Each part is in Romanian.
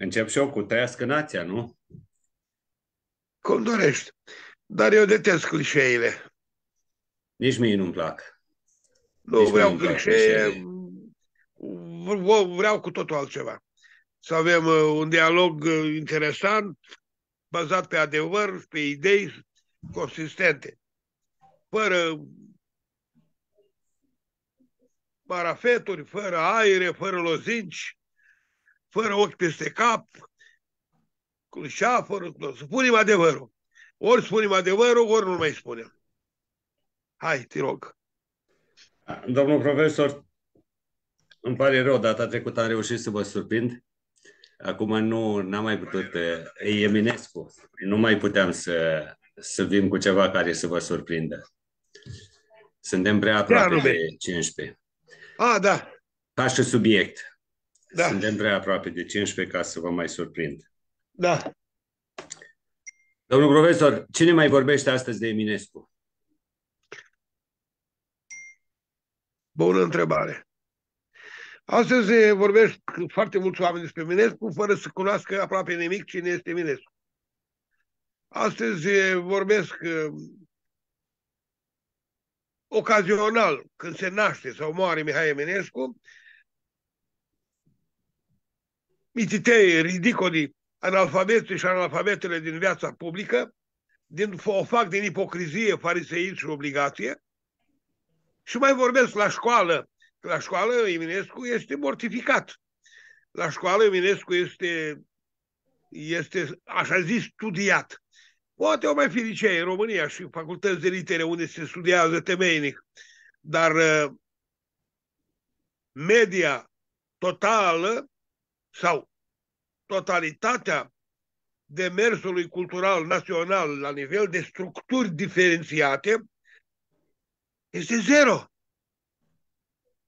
Încep și eu cu trăiască nația, nu? Cum dorești. Dar eu detest clișeile. Nici mie nu-mi plac. Nu Nici vreau clișee. Vreau cu totul altceva. Să avem uh, un dialog uh, interesant, bazat pe adevăr, pe idei consistente. Fără parafeturi, fără aere, fără lozinci, fără ochi peste cap, clișa, fără... Spunem adevărul. Ori spunem adevărul, ori nu mai spunem. Hai, te rog. Domnul profesor, îmi pare rău, data trecută am reușit să vă surprind. Acum nu n-am mai putut, e Eminescu. Nu mai puteam să, să vin cu ceva care să vă surprindă. Suntem prea aproape de 15. A, da. Ca și subiect. Da. Suntem prea aproape de 15 ca să vă mai surprind. Da. Domnul profesor, cine mai vorbește astăzi de Eminescu? Bună întrebare. Astăzi vorbesc foarte mulți oameni despre Eminescu fără să cunoască aproape nimic cine este Eminescu. Astăzi vorbesc uh, ocazional, când se sau moare Mihai Eminescu, mititei ridicoli analfabeții și analfabetele din viața publică, din, o fac din ipocrizie, fariseism și obligație, și mai vorbesc la școală. La școală Eminescu este mortificat. La școală Eminescu este, este așa zis, studiat. Poate o mai fi licee în România și facultăți de litere unde se studiază temeinic, dar uh, media totală sau totalitatea demersului cultural național la nivel de structuri diferențiate este zero.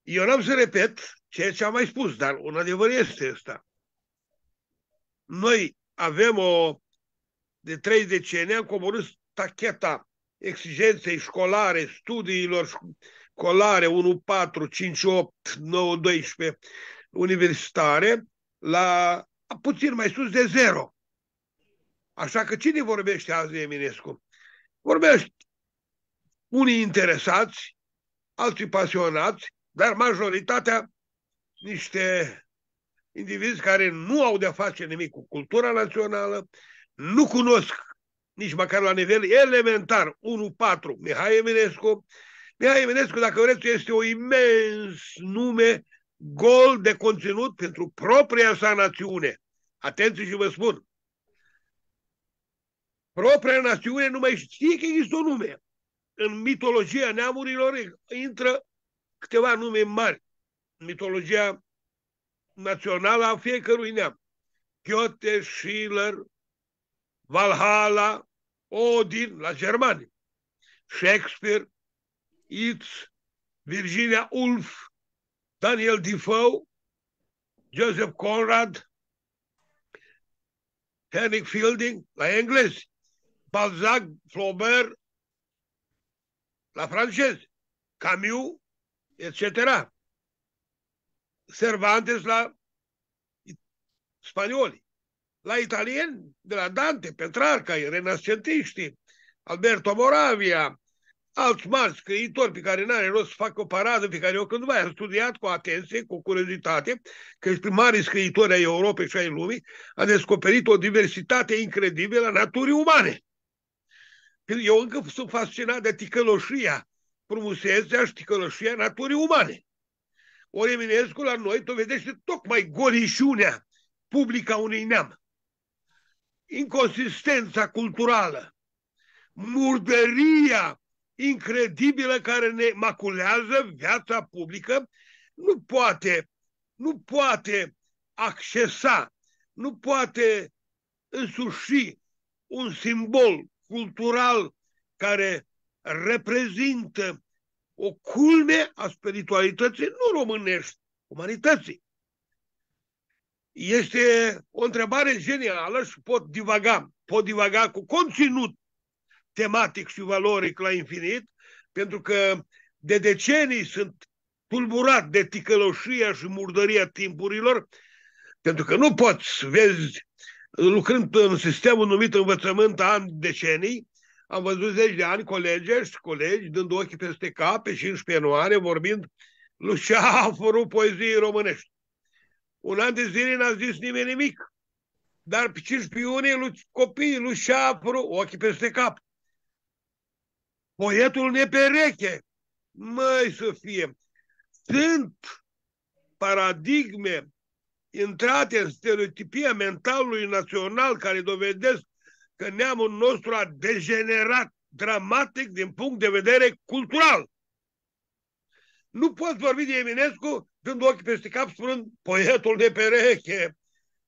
Eu n-am să repet ceea ce am mai spus, dar un adevăr este ăsta. Noi avem o de trei decenii am coborât tacheta exigenței școlare, studiilor școlare 1, 4, 5, 8, 9, 12 universitare la puțin mai sus de zero. Așa că cine vorbește azi de Eminescu? Vorbește unii interesați, alții pasionați, dar majoritatea niște indivizi care nu au de-a face nimic cu cultura națională, nu cunosc nici măcar la nivel elementar 1-4 Mihai Eminescu. Mihai Eminescu, dacă vreți, este o imens nume gol de conținut pentru propria sa națiune. Atenție și vă spun. Propria națiune nu mai știe că există un nume. În mitologia neamurilor intră câteva nume mari. În mitologia națională a fiecărui neam. Goethe, Schiller, Valhalla, Odin la germani, Shakespeare, Yeats, Virginia Woolf, Daniel Defoe, Joseph Conrad, Henrik Fielding la englezi, Balzac, Flaubert la francezi, Camus, etc. Cervantes la spanioli la italieni, de la Dante, Petrarca, renascentiștii, Alberto Moravia, alți mari scriitori pe care n-are rost să fac o paradă, pe care eu cândva am studiat cu atenție, cu curiozitate, că este mari scriitori ai Europei și ai lumii, a descoperit o diversitate incredibilă a naturii umane. Eu încă sunt fascinat de ticăloșia, frumusețea și ticăloșia naturii umane. Ori Eminescu la noi dovedește tocmai golișunea publică a unui neam inconsistența culturală, murdăria incredibilă care ne maculează viața publică, nu poate, nu poate accesa, nu poate însuși un simbol cultural care reprezintă o culme a spiritualității, nu românești, umanității. Este o întrebare genială și pot divaga, pot divaga cu conținut tematic și valoric la infinit, pentru că de decenii sunt tulburat de ticăloșia și murdăria timpurilor, Pentru că nu poți, vezi, lucrând în sistemul numit învățământ an decenii, am văzut zeci de ani colegi și colegi dând ochii peste cap pe 15 ianuarie vorbind Luceafărul poeziei românești. Un an de zile n-a zis nimeni nimic. Dar pe 15 iunie copiii Luceafărul ochii peste cap. Poetul nepereche. Măi să fie. Sunt paradigme intrate în stereotipia mentalului național care dovedesc că neamul nostru a degenerat dramatic din punct de vedere cultural. Nu poți vorbi de Eminescu dând ochii peste cap spunând poetul de pereche,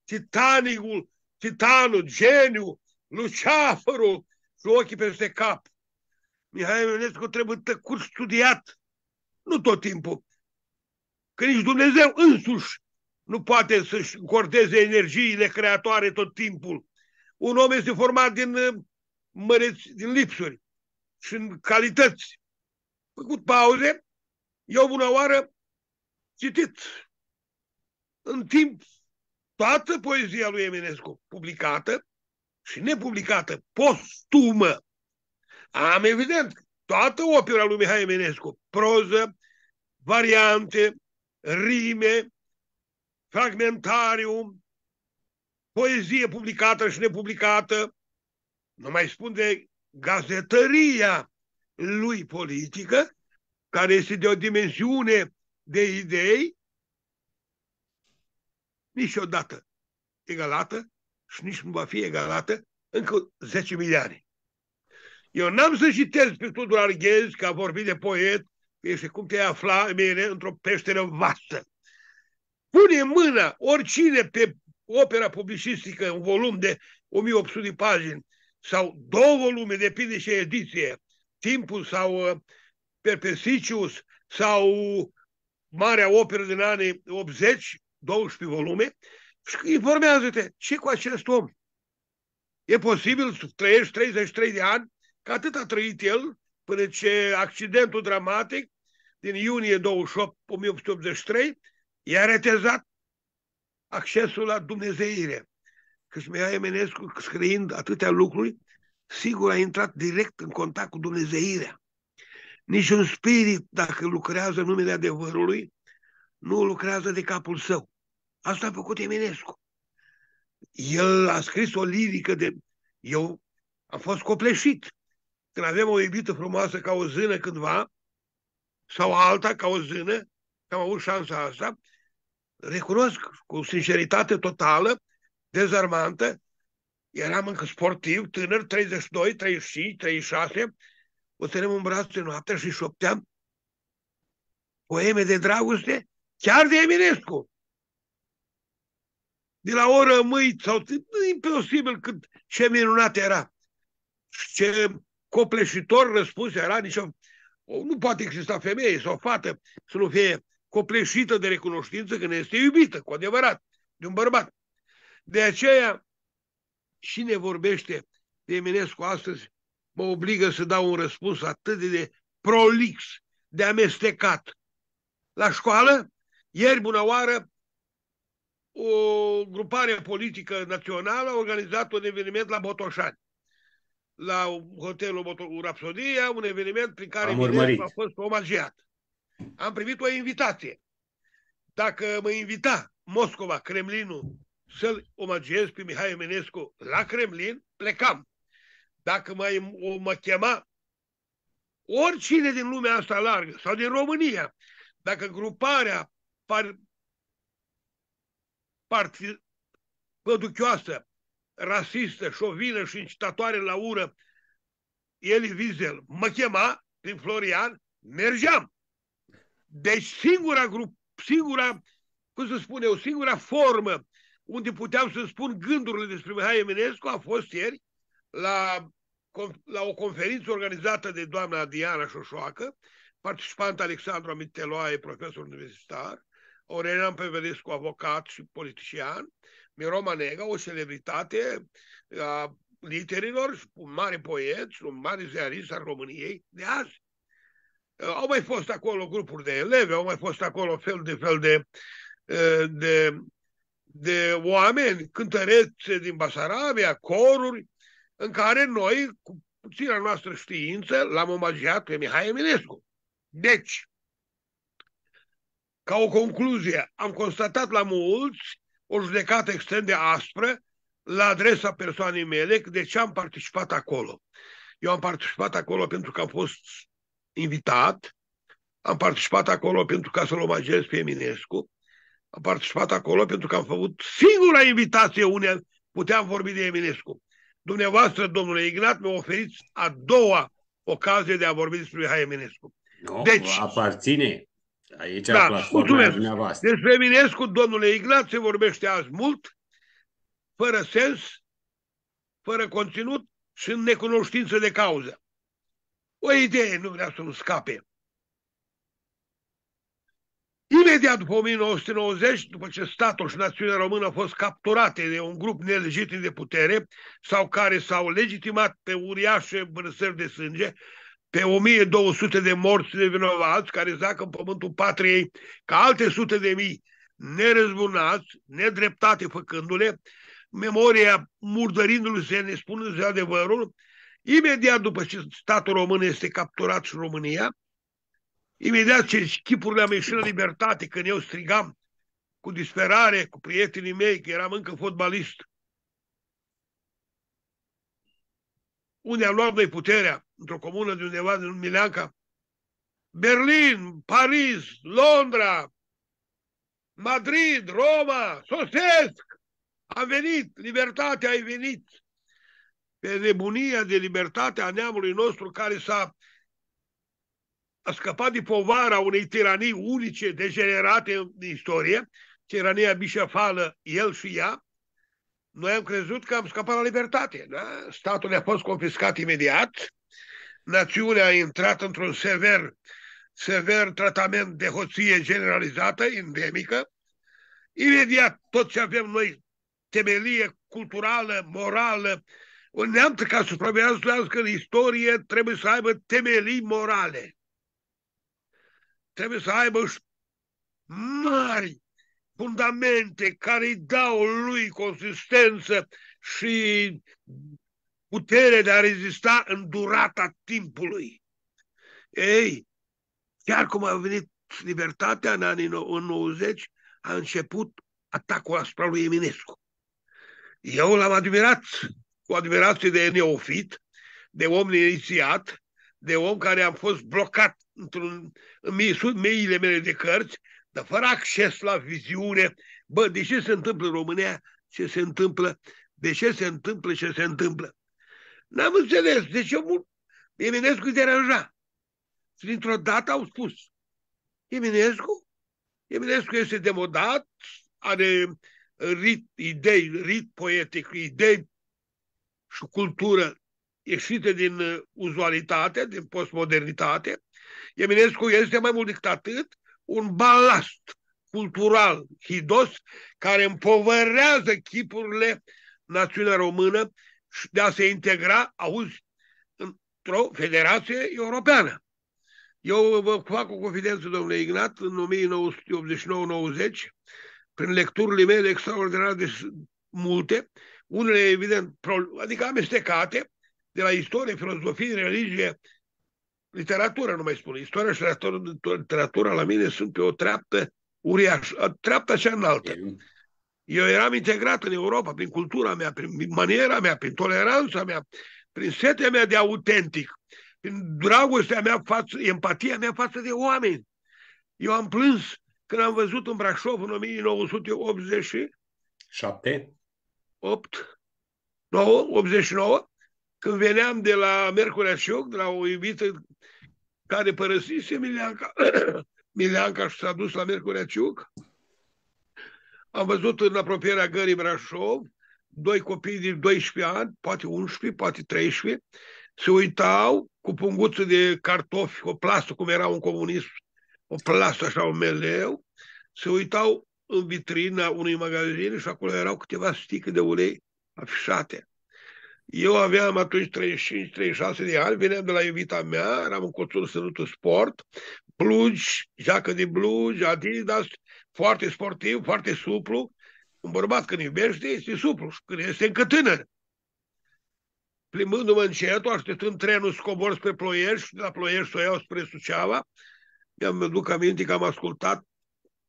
titanicul, titanul, geniu, luceafărul și ochii peste cap. Mihai Eminescu trebuie tăcut studiat, nu tot timpul. Că nici Dumnezeu însuși nu poate să-și cordeze energiile creatoare tot timpul. Un om este format din, uh, măreți, din lipsuri și în calități. Făcut pauze, eu bună oară citit în timp toată poezia lui Eminescu, publicată și nepublicată, postumă. Am evident toată opera lui Mihai Eminescu, proză, variante, rime, fragmentarium, poezie publicată și nepublicată, nu mai spun de gazetăria lui politică, care este de o dimensiune de idei niciodată egalată și nici nu va fi egalată încă 10 miliarde. Eu n-am să citesc pe Tudor Arghez că a vorbit de poet, este cum te afla mine într-o peșteră vastă. Pune mâna oricine pe opera publicistică, un volum de 1800 de pagini sau două volume, depinde ce ediție, Timpul sau uh, Perpesicius sau Marea Operă din anii 80, 12 volume, și informează-te ce cu acest om. E posibil să trăiești 33 de ani, că atât a trăit el, până ce accidentul dramatic din iunie 28, 1883 i-a retezat accesul la Dumnezeire. Că Mihai Eminescu, scriind atâtea lucruri, sigur a intrat direct în contact cu Dumnezeirea. Nici un spirit, dacă lucrează în numele adevărului, nu lucrează de capul său. Asta a făcut Eminescu. El a scris o lirică de... Eu am fost copleșit. Când avem o iubită frumoasă ca o zână cândva, sau alta ca o zână, că am avut șansa asta, recunosc cu sinceritate totală, dezarmantă, eram încă sportiv, tânăr, 32, 35, 36, o ținem în brațe noaptea și șopteam poeme de dragoste, chiar de Eminescu. De la o rămâit sau imposibil cât ce minunat era. Ce copleșitor răspuns era, nici o, nu poate exista femeie sau fată să nu fie copleșită de recunoștință când este iubită, cu adevărat, de un bărbat. De aceea, cine vorbește de Eminescu astăzi, mă obligă să dau un răspuns atât de prolix, de amestecat. La școală, ieri, bună oară, o grupare politică națională a organizat un eveniment la Botoșani, la hotelul Rapsodia, un eveniment prin care Eminescu a fost omagiat am primit o invitație. Dacă mă invita Moscova, Kremlinul, să-l omagiez pe Mihai Eminescu la Kremlin, plecam. Dacă mă, mă chema oricine din lumea asta largă sau din România, dacă gruparea par, parti, păduchioasă, rasistă, șovină și incitatoare la ură, Eli Wiesel mă chema prin Florian, mergeam. Deci singura grup, singura, cum să spun eu, singura formă unde puteam să spun gândurile despre Mihai Eminescu a fost ieri la, la o conferință organizată de doamna Diana Șoșoacă, participant Alexandru Amiteloae, profesor universitar, Aurelian Peverescu, avocat și politician, Miro Manega, o celebritate a literilor, un mare poet și un mare ziarist al României de azi. Au mai fost acolo grupuri de elevi, au mai fost acolo fel de fel de, de de oameni, cântărețe din Basarabia, coruri, în care noi, cu puțina noastră știință, l-am omagiat pe Mihai Eminescu. Deci, ca o concluzie, am constatat la mulți o judecată extrem de aspră la adresa persoanei mele de ce am participat acolo. Eu am participat acolo pentru că am fost invitat, am participat acolo pentru ca să-l omagez pe Eminescu, am participat acolo pentru că am făcut singura invitație unde puteam vorbi de Eminescu. Dumneavoastră, domnule Ignat, mi-a oferit a doua ocazie de a vorbi despre Mihai Eminescu. Nu, deci, aparține aici da, platforma dumneavoastră. Despre Eminescu, domnule Ignat, se vorbește azi mult, fără sens, fără conținut și în necunoștință de cauză. O idee nu vrea să nu scape. Imediat după 1990, după ce statul și națiunea română au fost capturate de un grup nelegitim de putere sau care s-au legitimat pe uriașe vărsări de sânge, pe 1200 de morți nevinovați care zacă în pământul patriei ca alte sute de mii nerezbunați, nedreptate făcându-le, memoria murdărindu-se, ne spunându-se adevărul, imediat după ce statul român este capturat în România, imediat ce chipurile am ieșit la libertate, când eu strigam cu disperare, cu prietenii mei, că eram încă fotbalist, unde am luat noi puterea, într-o comună de undeva din Mileanca, Berlin, Paris, Londra, Madrid, Roma, sosesc, am venit, libertatea a venit. Pe nebunia de libertate a neamului nostru care s-a a scăpat de povara unei tiranii unice, degenerate în istorie, tirania bișefală, el și ea, noi am crezut că am scăpat la libertate. Da? Statul ne-a fost confiscat imediat, națiunea a intrat într-un sever, sever tratament de hoție generalizată, endemică, imediat tot ce avem noi, temelie culturală, morală, un neamț ca să supraviețuiască în istorie trebuie să aibă temelii morale. Trebuie să aibă mari fundamente care îi dau lui consistență și putere de a rezista în durata timpului. Ei, chiar cum a venit libertatea în anii în 90, a început atacul asupra lui Eminescu. Eu l-am admirat cu admirație de neofit, de om inițiat, de om care am fost blocat într-un, în miile mele de cărți, dar fără acces la viziune. Bă, de ce se întâmplă în România? Ce se întâmplă? De ce se întâmplă ce se întâmplă? N-am înțeles. De ce mult? Eminescu îi deranja. Și dintr-o dată au spus, Eminescu? Eminescu este demodat, are rit, idei, rit poetic, idei și cultură ieșite din uzualitate, din postmodernitate. Eminescu este mai mult decât atât un balast cultural hidos care împovărează chipurile națiunea română și de a se integra, auzi, într-o federație europeană. Eu vă fac o confidență, domnule Ignat, în 1989-90, prin lecturile mele extraordinar de multe, unele, evident, adică amestecate, de la istorie, filozofie, religie, literatură, nu mai spun. Istoria și literatura la mine sunt pe o treaptă uriașă, treaptă așa înaltă. Eu eram integrat în Europa prin cultura mea, prin maniera mea, prin toleranța mea, prin setea mea de autentic, prin dragostea mea față, empatia mea față de oameni. Eu am plâns când am văzut în Brașov în 1987 8 9, 89 când veneam de la Mercurea Șoc, de la o iubită care părăsise Milianca, Milianca și s-a dus la Mercurea Ciuc, am văzut în apropierea gării Brașov doi copii de 12 ani, poate 11, poate 13, se uitau cu punguță de cartofi, o plastă, cum era un comunist, o plastă așa, un meleu, se uitau în vitrina unui magazin și acolo erau câteva sticle de ulei afișate. Eu aveam atunci 35-36 de ani, veneam de la iubita mea, eram în cotul Sănutul Sport, blugi, jacă de blugi, Adidas, foarte sportiv, foarte suplu, Un bărbat când iubește este suplu și când este încă tânăr. Plimbându-mă încet, așteptând trenul să cobor spre Ploiești și de la Ploiești să o iau spre Suceava, mi-am duc aminte că am ascultat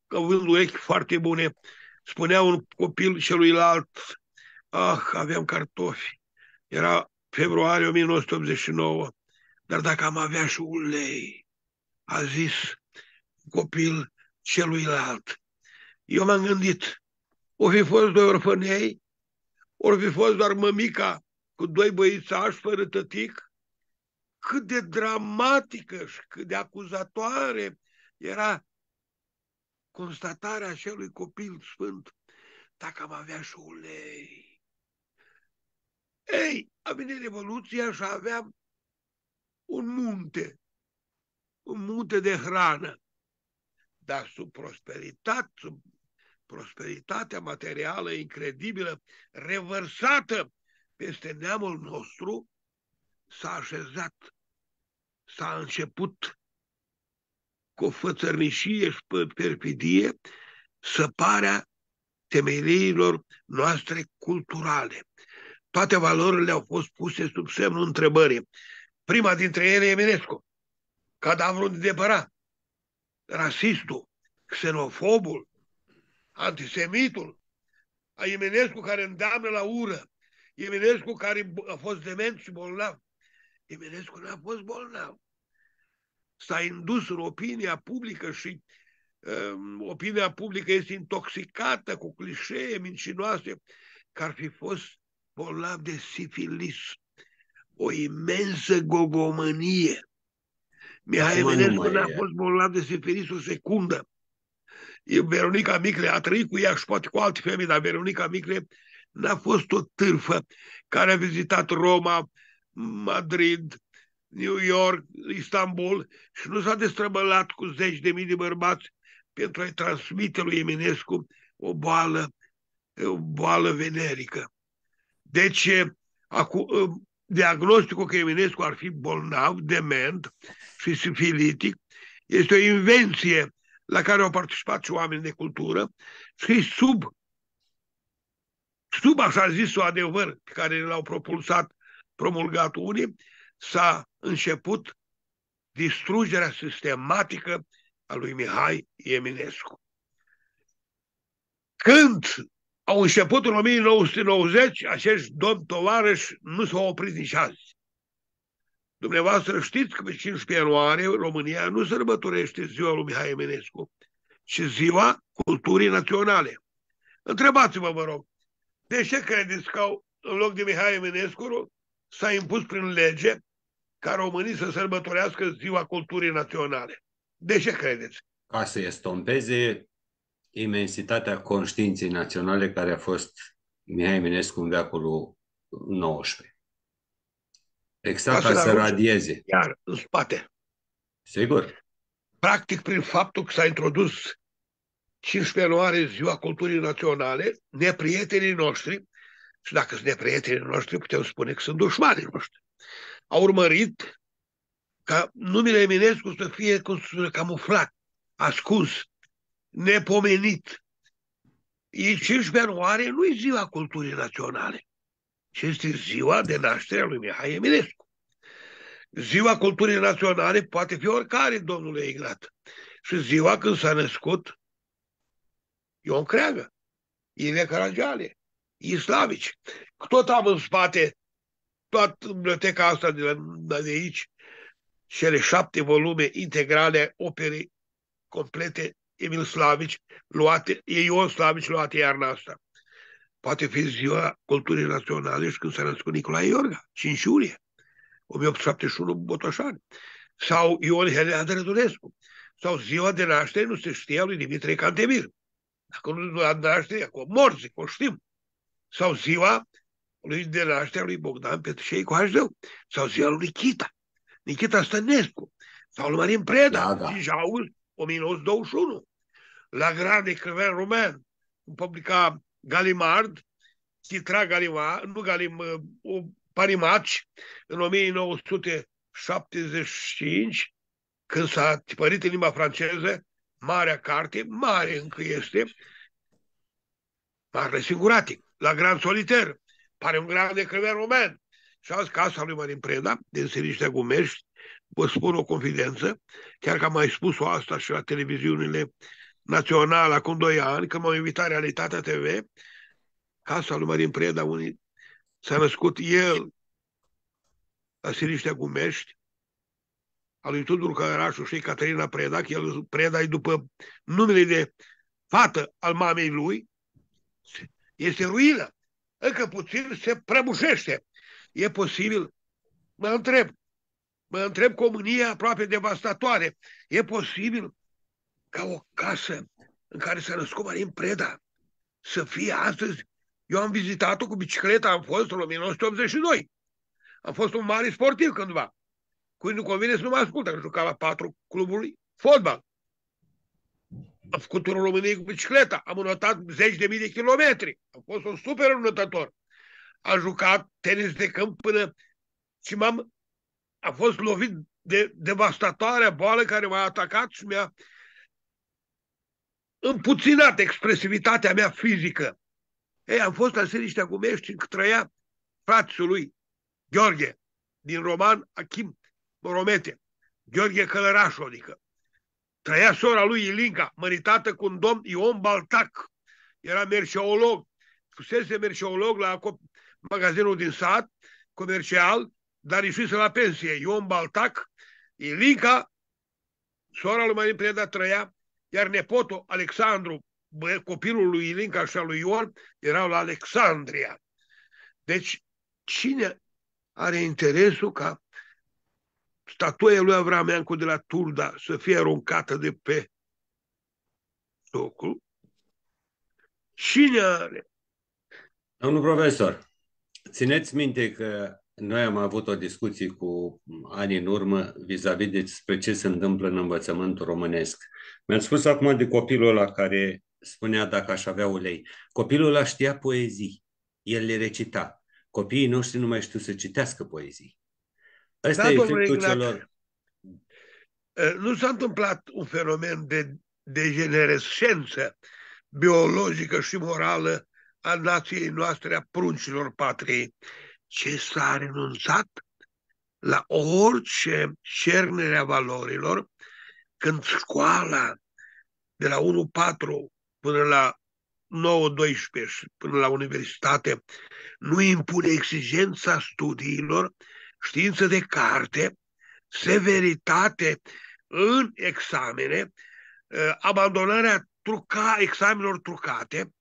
că vând urechi foarte bune. Spunea un copil celuilalt, ah, aveam cartofi. Era februarie 1989, dar dacă am avea și ulei, a zis copil celuilalt. Eu m-am gândit, o fi fost doi orfănei, ori fi fost doar mămica cu doi băițași fără tătic, cât de dramatică și cât de acuzatoare era constatarea acelui copil sfânt, dacă am avea și ulei. Ei, a venit Revoluția și aveam un munte, un munte de hrană, dar sub prosperitate, sub prosperitatea materială incredibilă, revărsată peste neamul nostru, s-a așezat, s-a început cu o fățărnișie și perfidie săparea temeliilor noastre culturale. Toate valorile au fost puse sub semnul întrebării. Prima dintre ele e Eminescu, cadavrul de depărat, rasistul, xenofobul, antisemitul, a Eminescu care îndeamnă la ură, Eminescu care a fost dement și bolnav. Eminescu n-a fost bolnav. S-a indus în opinia publică și um, opinia publică este intoxicată cu clișee mincinoase că ar fi fost bolnav de sifilis. O imensă gogomănie. Mihai Eminescu n-a fost bolnav de sifilis o secundă. Veronica Micle a trăit cu ea și poate cu alte femei, dar Veronica Micle n-a fost o târfă care a vizitat Roma, Madrid, New York, Istanbul și nu s-a destrăbălat cu zeci de mii de bărbați pentru a-i transmite lui Eminescu o boală, o boală venerică. Deci, acu, diagnosticul că Eminescu ar fi bolnav, dement și sifilitic este o invenție la care au participat și oameni de cultură și sub sub așa zisul adevăr pe care l-au propulsat, promulgat unii, s-a început distrugerea sistematică a lui Mihai Eminescu. Când au început în 1990, acești domn tovarăși nu s-au oprit nici azi. Dumneavoastră știți că pe 15 ianuarie România nu sărbătorește ziua lui Mihai Eminescu, ci ziua culturii naționale. Întrebați-vă, vă rog, de ce credeți că au, în loc de Mihai Eminescu s-a impus prin lege ca românii să sărbătorească ziua culturii naționale? De ce credeți? Ca să estompeze imensitatea conștiinței naționale care a fost Mihai Eminescu în veacolul 19. Exact ca, ca să radieze. Iar în spate. Sigur. Practic, prin faptul că s-a introdus 15 ianuarie, ziua culturii naționale, neprietenii noștri, și dacă sunt neprietenii noștri, putem spune că sunt dușmanii noștri, au urmărit ca numele Eminescu să fie cum să camuflat, ascuns, nepomenit. E 15 ianuarie nu e ziua culturii naționale, ci este ziua de naștere a lui Mihai Eminescu. Ziua culturii naționale poate fi oricare, domnule Ignat. Și ziua când s-a născut Ion Creagă, Ilie Caragiale, Islavici. Tot am în spate toată biblioteca asta de, la, de aici, cele șapte volume integrale operei complete Emil Slavici, luate, e Ion Slavici luate iarna asta. Poate fi ziua culturii naționale și când s-a născut Nicolae Iorga, 5 iulie, 1871, Botoșani. Sau Ion Helena Rădunescu. Sau ziua de naștere nu se știa lui Dimitrie Cantemir. Dacă nu la naștere, acum morți, o știm. Sau ziua lui de naștere lui Bogdan Petrșei cu HD. Sau ziua lui Nikita. Nikita Stănescu. Sau lui Marin Preda, da, da. 5 august 1921. La Grand Ecrivain Roman, publica Galimard, Citra Galimard, nu Galim, o Parimaci, în 1975, când s-a tipărit în limba franceză, marea carte, mare încă este, Marele Singuratic, la Grand Soliter, pare un grand ecreven roman. Și azi casa lui Marin Preda, din Siriștea Gumești, vă spun o confidență, chiar că am mai spus-o asta și la televiziunile naționale acum doi ani, când m-au invitat Realitatea TV, casa lui Marin Preda, unii s-a născut el la Siriștea Gumești, al lui Tudor Călărașu și Caterina Preda, că el Preda e după numele de fată al mamei lui, este ruină. Încă puțin se prăbușește. E posibil? Mă întreb. Mă întreb cu o mânie aproape devastatoare. E posibil ca o casă în care s-a născut Marin Preda să fie astăzi eu am vizitat-o cu bicicleta, am fost în 1982. Am fost un mare sportiv cândva. Cui nu convine să nu mă ascultă, am jucat la patru cluburi fotbal. Am făcut un României cu bicicleta, am înotat zeci de mii de kilometri. Am fost un super înotător. Am jucat tenis de câmp până și m-am a fost lovit de devastatoarea boală care m-a atacat și mi-a împuținat expresivitatea mea fizică. Ei, am fost la Siriștea Gumești încă trăia frațul lui, Gheorghe, din roman Achim Romete, Gheorghe Călărașu, adică. Trăia sora lui Ilinca, măritată cu un domn Ion Baltac. Era merceolog. Fusese merceolog la magazinul din sat, comercial, dar ieșise la pensie. Ion Baltac, Ilinca, sora lui Marin Preda trăia, iar nepotul Alexandru bă, copilul lui Ilinca și al lui Ion erau la Alexandria. Deci, cine are interesul ca statuia lui Avram Iancu de la Turda să fie aruncată de pe socul? Cine are? Domnul profesor, țineți minte că noi am avut o discuție cu ani în urmă vis-a-vis despre ce se întâmplă în învățământul românesc. Mi-ați spus acum de copilul ăla care spunea dacă aș avea ulei. Copilul ăla știa poezii. El le recita. Copiii noștri nu mai știu să citească poezii. Ăsta da, e efectul celor... Nu s-a întâmplat un fenomen de degenerescență biologică și morală a nației noastre, a pruncilor patriei, ce s-a renunțat la orice cernere a valorilor când școala de la 1-4 până la 9-12 și până la universitate, nu impune exigența studiilor, știință de carte, severitate în examene, ă, abandonarea truca, examenelor trucate,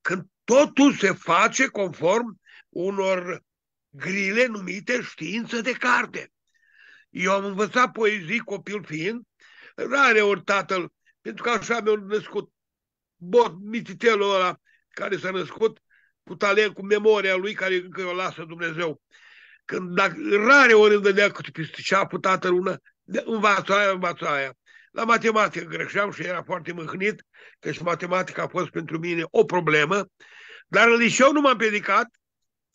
când totul se face conform unor grile numite știință de carte. Eu am învățat poezii copil fiind, rare ori tatăl, pentru că așa mi-a născut bot, mititelul ăla care s-a născut cu talent, cu memoria lui, care încă o lasă Dumnezeu. Când dacă, rare ori îmi dădea câte pisticea cu tatăl una, învață aia, învață aia. La matematică greșeam și era foarte mâhnit, că și matematica a fost pentru mine o problemă, dar în liceu nu m-am pedicat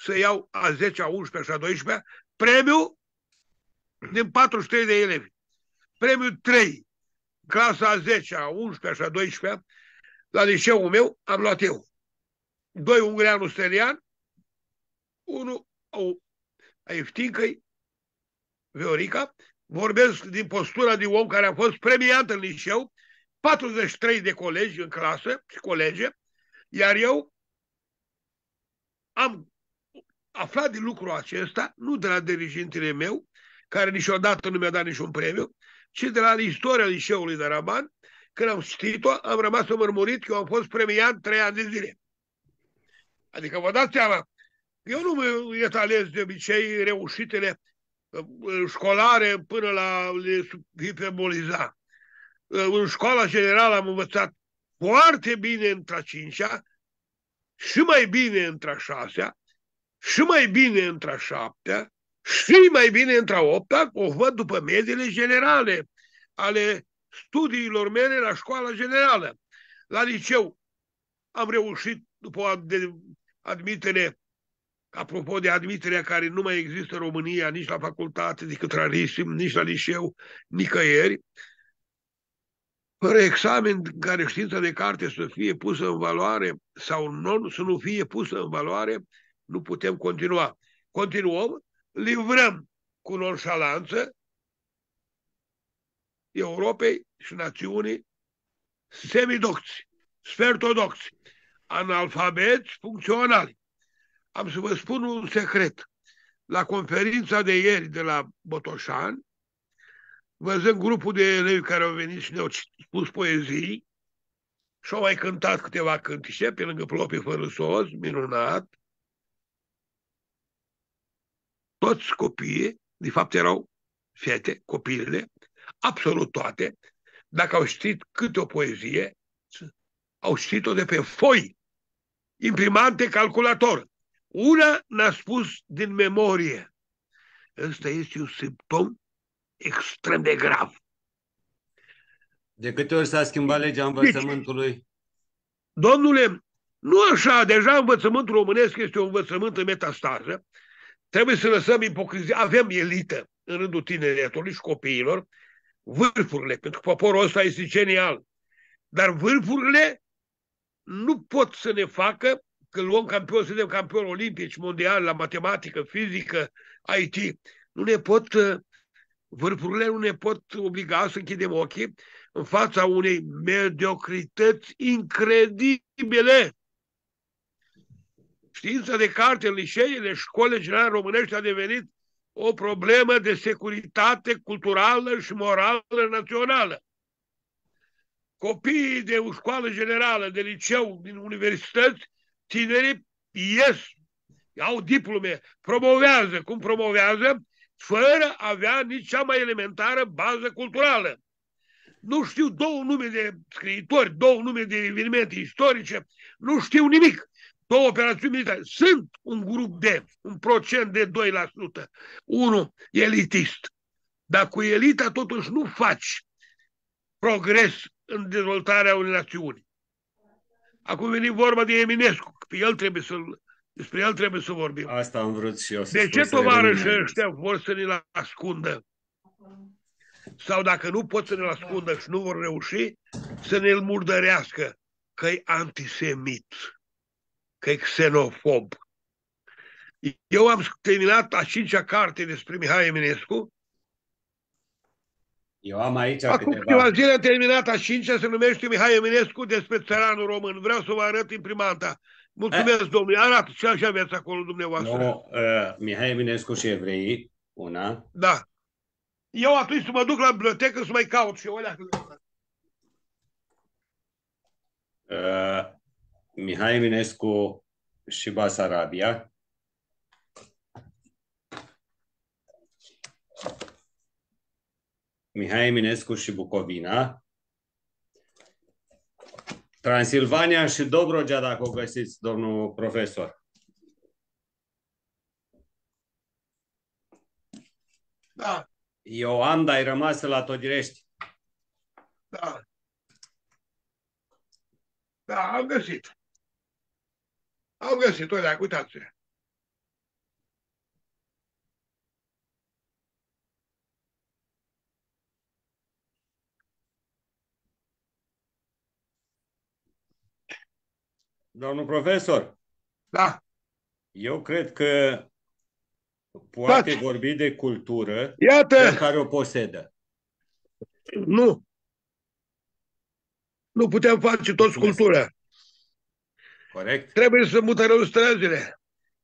să iau a 10, a 11 și a 12 premiu din 43 de elevi. Premiul 3, clasa a 10, a 11 și a 12 la liceul meu am luat eu. Doi ungreanu stelian, unul o, a Ieftincăi, Viorica, vorbesc din postura de om care a fost premiat în liceu, 43 de colegi în clasă și colege, iar eu am aflat de lucrul acesta, nu de la dirigintele meu, care niciodată nu mi-a dat niciun premiu, ci de la istoria liceului de Raban, când am citit-o, am rămas mărmurit că eu am fost premiat trei ani de zile. Adică vă dați seama, eu nu mă etalez de obicei reușitele uh, școlare până la le hiperboliza. Uh, în școala generală am învățat foarte bine între a cincea, și mai bine între a șasea, și mai bine între a șaptea, și mai bine între a opta, o văd după mediile generale ale studiilor mele la școala generală. La liceu am reușit, după o admitere, apropo de admiterea care nu mai există în România, nici la facultate, decât rarisim, nici la liceu, nicăieri, fără examen în care știința de carte să fie pusă în valoare sau non, să nu fie pusă în valoare, nu putem continua. Continuăm, livrăm cu nonșalanță Europei și națiunii semidocți, sfertodocți, analfabeți funcționali. Am să vă spun un secret. La conferința de ieri de la Botoșan, văzând grupul de elevi care au venit și ne-au spus poezii și au mai cântat câteva cântișe pe lângă plopii fără sos, minunat, toți copiii, de fapt erau fete, copiile, absolut toate, dacă au știut câte o poezie, au știut-o de pe foi, imprimante, calculator. Una n-a spus din memorie. Ăsta este un simptom extrem de grav. De câte ori s-a schimbat legea învățământului? Deci, domnule, nu așa, deja învățământul românesc este un învățământ în metastază. Trebuie să lăsăm ipocrizia. Avem elită în rândul tineretului și copiilor, vârfurile, pentru că poporul ăsta este genial. Dar vârfurile nu pot să ne facă că luăm campion, suntem campioni olimpici, mondiali, la matematică, fizică, IT. Nu ne pot, uh, vârfurile nu ne pot obliga să închidem ochii în fața unei mediocrități incredibile. Știința de carte în liceele, școlile generale românești a devenit o problemă de securitate culturală și morală națională. Copiii de școală generală, de liceu, din universități, tinerii ies, au diplome, promovează, cum promovează, fără a avea nici cea mai elementară bază culturală. Nu știu două nume de scriitori, două nume de evenimente istorice, nu știu nimic două operațiuni militare. Sunt un grup de, un procent de 2%, unul elitist. Dar cu elita totuși nu faci progres în dezvoltarea unei națiuni. Acum veni vorba de Eminescu, pe el trebuie să despre el trebuie să vorbim. Asta am vrut și eu să De ce tovarășii ăștia vor să ne-l ascundă? Sau dacă nu pot să ne-l ascundă și nu vor reuși, să ne-l murdărească că e antisemit că e xenofob. Eu am terminat a cincea carte despre Mihai Eminescu. Eu am aici Acum câteva... câteva zile am terminat a cincea, se numește Mihai Eminescu despre țăranul român. Vreau să vă arăt imprimanta. Mulțumesc, eh. domnule. Arată ce așa aveți acolo dumneavoastră. Nu, uh, Mihai Eminescu și evrei, una. Da. Eu atunci să mă duc la bibliotecă să mai caut și eu alea. Uh, Mihai Eminescu și Basarabia. Mihai Eminescu și Bucovina. Transilvania și Dobrogea, dacă o găsiți, domnul profesor. Da. Eu am, dar ai rămas la Todirești. Da. Da, am găsit. Am găsit-o, da, uitați Domnul profesor. Da. Eu cred că poate Taci. vorbi de cultură Iată. pe care o posedă. Nu. Nu putem face toți cultura. Corect. Trebuie să mutărăm străzile.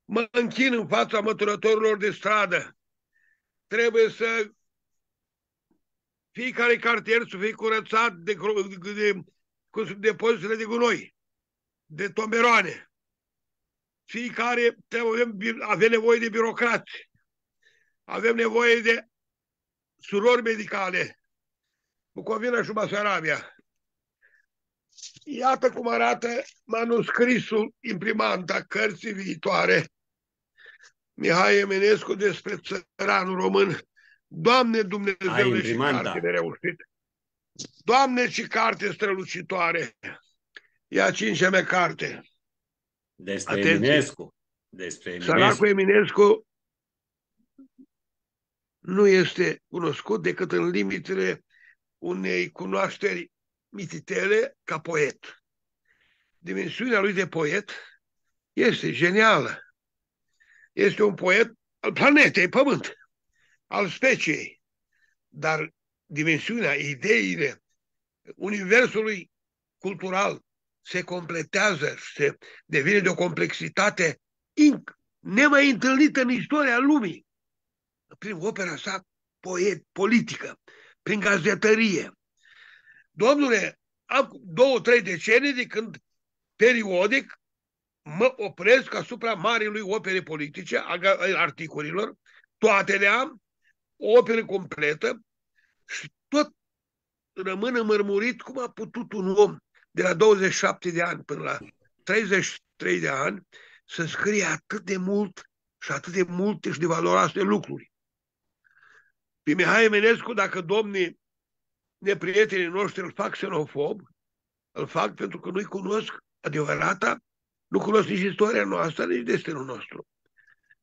Mă închin în fața măturătorilor de stradă. Trebuie să fiecare cartier să fie curățat de, de, de, de depozitele de gunoi, de tomberoane. Fiecare trebuie, avem, avem nevoie de birocrați. Avem nevoie de surori medicale. Bucovina și Basarabia. Iată cum arată manuscrisul imprimanta cărții viitoare. Mihai Eminescu despre țăranul român. Doamne Dumnezeu și carte de reușit. Doamne, ce carte strălucitoare! E a cincea mea carte. Despre Atenție. Eminescu. Despre Eminescu. Săracul Eminescu nu este cunoscut decât în limitele unei cunoașteri mititele ca poet. Dimensiunea lui de poet este genială. Este un poet al planetei Pământ, al speciei. Dar dimensiunea, ideile universului cultural se completează, se devine de o complexitate nemai întâlnită în istoria lumii. Prin opera sa poet, politică, prin gazetărie. Domnule, am două, trei decenii de când periodic mă opresc asupra marilui opere politice, a articolilor, toate le am, o operă completă și tot rămân mărmurit cum a putut un om de la 27 de ani până la 33 de ani să scrie atât de mult și atât de multe și de valoroase lucruri. Pe Mihai Eminescu, dacă domnii neprietenii noștri îl fac xenofob, îl fac pentru că nu-i cunosc adevărata, nu cunosc nici istoria noastră, nici destinul nostru.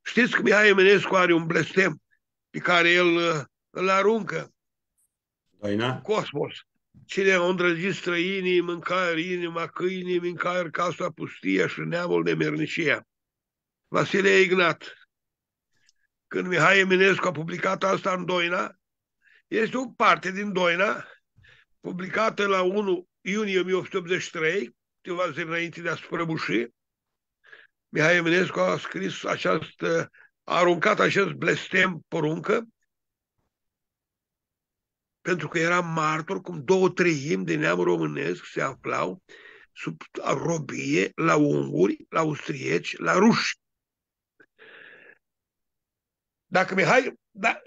Știți că Mihai Eminescu are un blestem pe care el îl aruncă Doina? cosmos. Cine au îndrăgit străinii, mâncare inima câinii, mâncare casa pustia și neamul de mernicia. Vasile Ignat. Când Mihai Eminescu a publicat asta în Doina, este o parte din Doina, publicată la 1 iunie 1883, câteva zile înainte de a se prăbuși. Mihai Eminescu a scris această, a aruncat acest blestem poruncă, pentru că era martor cum două treimi de neam românesc se aflau sub robie la unguri, la austrieci, la ruși. Dacă Mihai, da,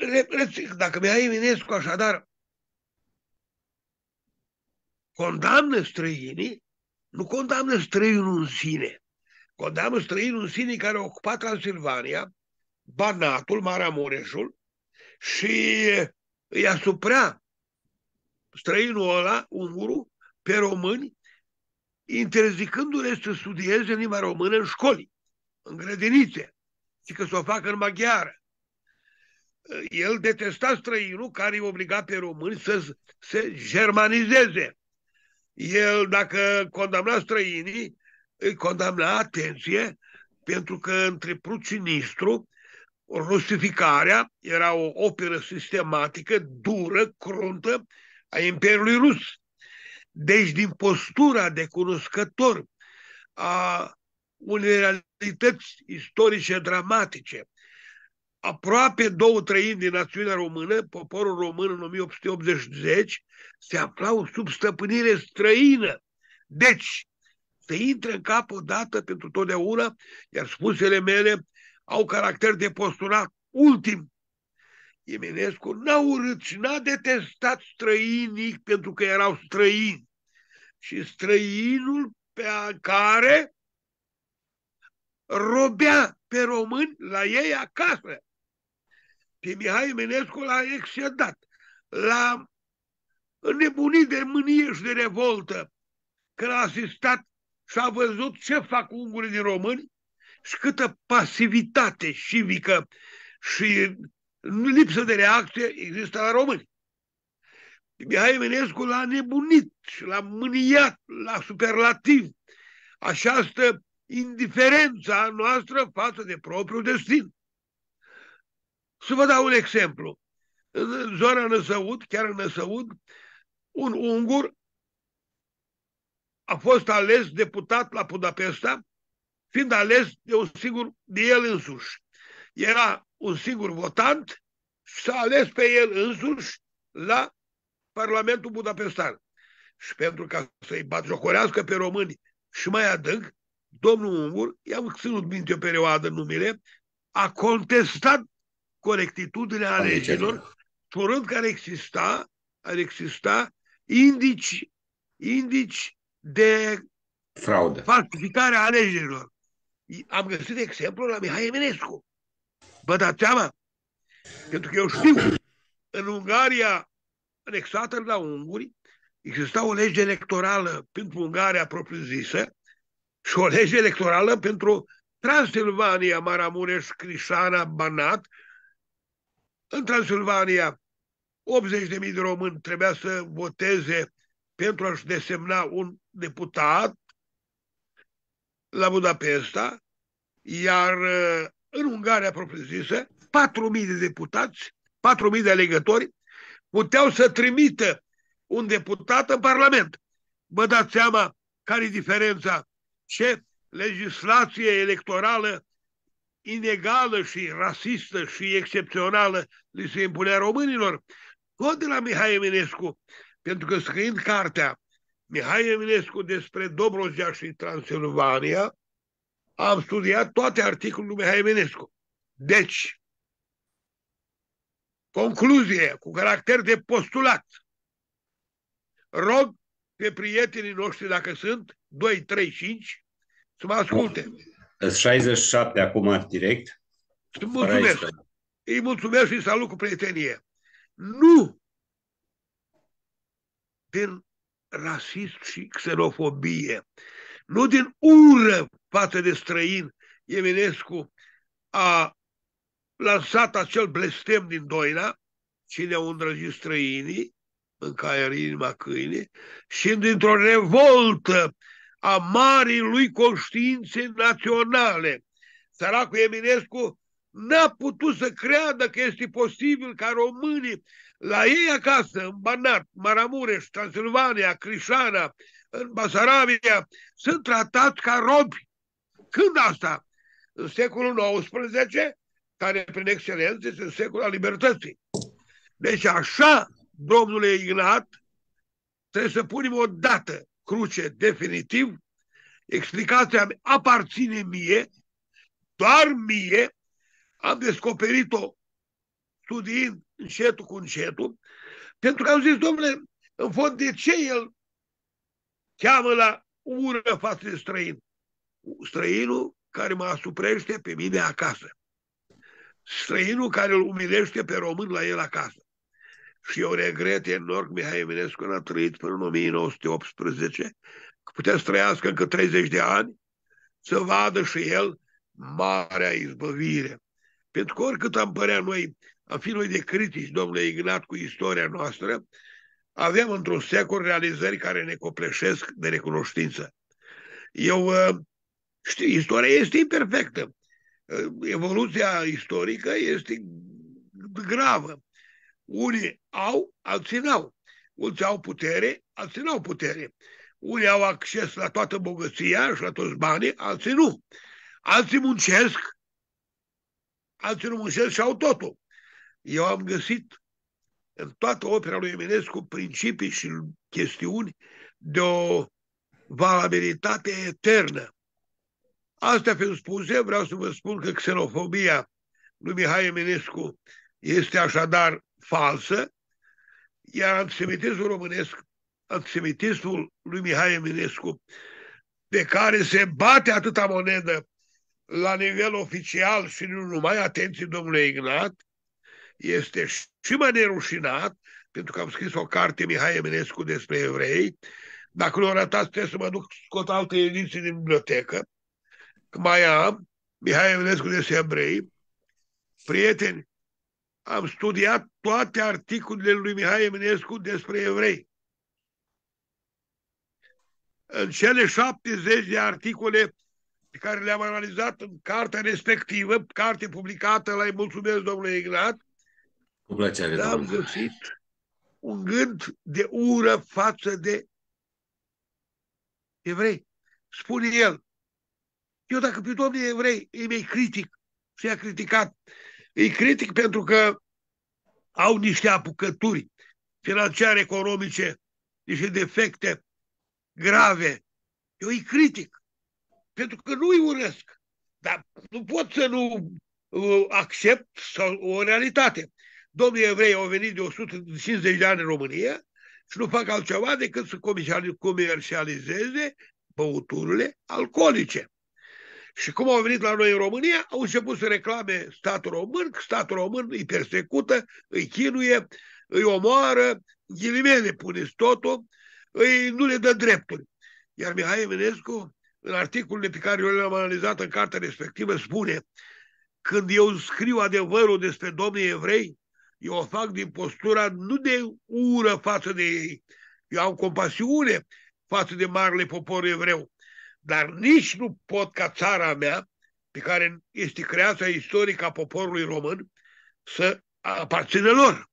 dacă Mihai Eminescu așadar condamnă străinii, nu condamnă străinul în sine, condamnă străinul în sine care a ocupat Transilvania, Banatul, Maramureșul și îi asupra străinul ăla, ungurul, pe români, interzicându-le să studieze limba română în școli, în grădinițe, și că să o facă în maghiară. El detesta străinul care îi obliga pe români să se germanizeze. El, dacă condamna străinii, îi condamna, atenție, pentru că între prucinistru, rusificarea era o operă sistematică, dură, cruntă, a Imperiului Rus. Deci, din postura de cunoscător a unei realități istorice dramatice, aproape două treimi din națiunea română, poporul român în 1880, se aflau sub stăpânire străină. Deci, să intre în cap odată pentru totdeauna, iar spusele mele au caracter de postulat ultim Eminescu n-a urât și n-a detestat străinii pentru că erau străini. Și străinul pe care robea pe români la ei acasă. Pe Mihai Eminescu l-a excedat, l-a înnebunit de mânie și de revoltă, că a asistat și a văzut ce fac ungurii din români și câtă pasivitate civică și lipsă de reacție există la români. Mihai Eminescu l-a nebunit și l-a mâniat la superlativ această indiferența noastră față de propriul destin. Să vă dau un exemplu. În zona Năsăud, chiar în Năsăud, un ungur a fost ales deputat la Budapesta, fiind ales de un singur, de el însuși. Era un singur votant și s-a ales pe el însuși la Parlamentul Budapestan. Și pentru ca să-i batjocorească pe români și mai adânc, domnul Ungur, i-am ținut minte o perioadă numele, a contestat corectitudinea alegerilor, spunând că ar exista, ar exista indici, indici de fraudă. falsificare a alegerilor. Am găsit exemplul la Mihai Eminescu. Vă dați seama? Pentru că eu știu, în Ungaria, anexată la unguri, exista o lege electorală pentru Ungaria propriu-zisă și o lege electorală pentru Transilvania, Maramureș, Crișana, Banat. În Transilvania, 80.000 de români trebuia să voteze pentru a-și desemna un deputat la Budapesta, iar uh, în Ungaria propriu-zisă, 4.000 de deputați, 4.000 de alegători puteau să trimită un deputat în Parlament. Vă dați seama care e diferența? Ce legislație electorală inegală și rasistă și excepțională li se impunea românilor? Tot de la Mihai Eminescu, pentru că scriind cartea Mihai Eminescu despre Dobrogea și Transilvania, am studiat toate articolele lui Mihai Eminescu. Deci, concluzie cu caracter de postulat. Rog pe prietenii noștri, dacă sunt, 2, 3, 5, să mă asculte. 67 acum direct. Îi mulțumesc. Îi mulțumesc și salut cu prietenie. Nu din rasism și xenofobie, nu din ură față de străin, Eminescu a lansat acel blestem din Doina, cine au îndrăgit străinii, în caier inima câine, și dintr-o revoltă a marii lui conștiințe naționale. Săracul Eminescu n-a putut să creadă că este posibil ca românii la ei acasă, în Banat, Maramureș, Transilvania, Crișana, în Basarabia, sunt tratați ca robi. Când asta? În secolul XIX, care prin excelență este secolul al libertății. Deci așa, domnule Ignat, trebuie să punem o dată cruce definitiv, explicația mea aparține mie, doar mie, am descoperit-o studiind încetul cu încetul, pentru că am zis, domnule, în fond, de ce el cheamă la ură față de străin? Străinul care mă asuprește pe mine acasă. Străinul care îl umilește pe român la el acasă. Și eu regret enorm Mihai Eminescu a trăit până în 1918, că putea să trăiască încă 30 de ani, să vadă și el marea izbăvire. Pentru că oricât am părea noi a fi noi de critici, domnule Ignat, cu istoria noastră, avem într-un secol realizări care ne copleșesc de recunoștință. Eu uh, știu, istoria este imperfectă. Uh, evoluția istorică este gravă. Unii au, alții n-au. Unii au putere, alții n-au putere. Unii au acces la toată bogăția și la toți banii, alții nu. Alții muncesc, alții nu muncesc și au totul eu am găsit în toată opera lui Eminescu principii și chestiuni de o valabilitate eternă. Astea fiind spuse, vreau să vă spun că xenofobia lui Mihai Eminescu este așadar falsă, iar antisemitismul românesc, antisemitismul lui Mihai Eminescu, de care se bate atâta monedă la nivel oficial și nu numai, atenție domnule Ignat, este și mai nerușinat, pentru că am scris o carte Mihai Eminescu despre evrei. Dacă nu o arătați, trebuie să mă duc scot alte ediții din bibliotecă. Mai am Mihai Eminescu despre evrei. Prieteni, am studiat toate articolele lui Mihai Eminescu despre evrei. În cele 70 de articole pe care le-am analizat în cartea respectivă, carte publicată la mulțumesc domnule Ignat, cu plăcere, Dar am găsit un gând de ură față de evrei. Spune el, eu dacă pe domnii evrei îi mai critic și i-a criticat, îi critic pentru că au niște apucături financiare, economice, niște defecte grave. Eu îi critic pentru că nu îi urăsc. Dar nu pot să nu uh, accept sau o realitate domnii evrei au venit de 150 de ani în România și nu fac altceva decât să comercializeze băuturile alcoolice. Și cum au venit la noi în România, au început să reclame statul român, că statul român îi persecută, îi chinuie, îi omoară, ghilimele puneți totul, îi nu le dă drepturi. Iar Mihai Eminescu, în articolele pe care eu le-am analizat în cartea respectivă, spune când eu scriu adevărul despre domnii evrei, eu o fac din postura nu de ură față de ei, Eu am compasiune față de marele popor evreu, dar nici nu pot ca țara mea, pe care este creația istorică a poporului român, să aparțină lor.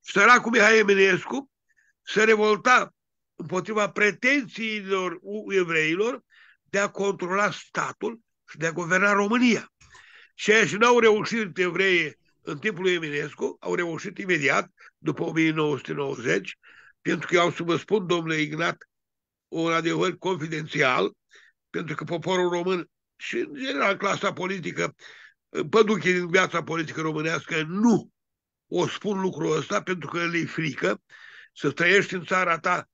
Săracul Mihai Eminescu se revolta împotriva pretențiilor evreilor de a controla statul și de a guverna România. Ceea ce n-au reușit evreii în timpul lui Eminescu, au reușit imediat, după 1990, pentru că eu am să vă spun, domnule Ignat, un adevăr confidențial, pentru că poporul român și, în general, clasa politică, păduchii din viața politică românească, nu o spun lucrul ăsta pentru că le frică să trăiești în țara ta,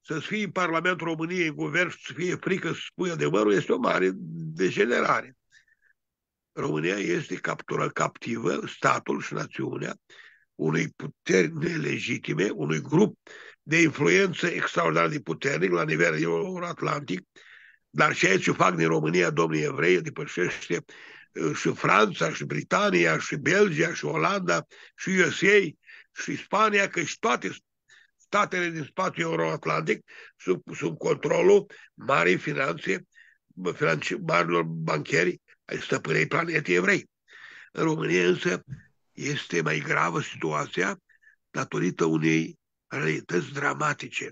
să fii în Parlamentul României, în guvern și să fie frică să spui adevărul, este o mare degenerare. România este captură captivă, statul și națiunea, unei puteri nelegitime, unui grup de influență extraordinar de puternic la nivel euroatlantic, dar ceea ce fac din România domnii evrei depășește uh, și Franța, și Britania, și Belgia, și Olanda, și USA, și Spania, că și toate statele din spațiul euroatlantic sub, sub controlul marii finanțe, marilor bancheri ai stăpânei planetei evrei. În România însă este mai gravă situația datorită unei realități dramatice.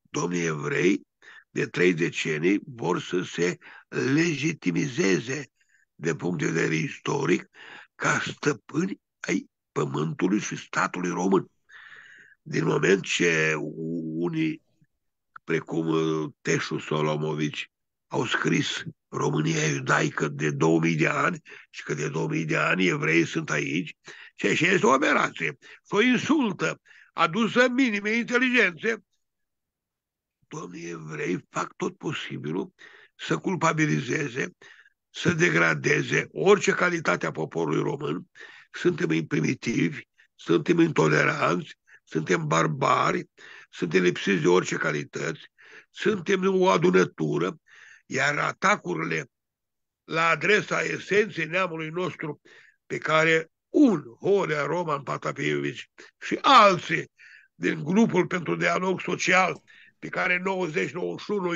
Domnii evrei de trei decenii vor să se legitimizeze de punct de vedere istoric ca stăpâni ai pământului și statului român. Din moment ce unii, precum Teșu Solomovici, au scris România iudaică de 2000 de ani și că de 2000 de ani evrei sunt aici, ceea ce este o aberație și o insultă adusă minime inteligențe. Domnii evrei fac tot posibilul să culpabilizeze, să degradeze orice calitate a poporului român. Suntem primitivi, suntem intoleranți, suntem barbari, suntem lipsiți de orice calități, suntem o adunătură, iar atacurile la adresa esenței neamului nostru pe care un Horea Roman Patapievici și alții din grupul pentru dialog social pe care 90-91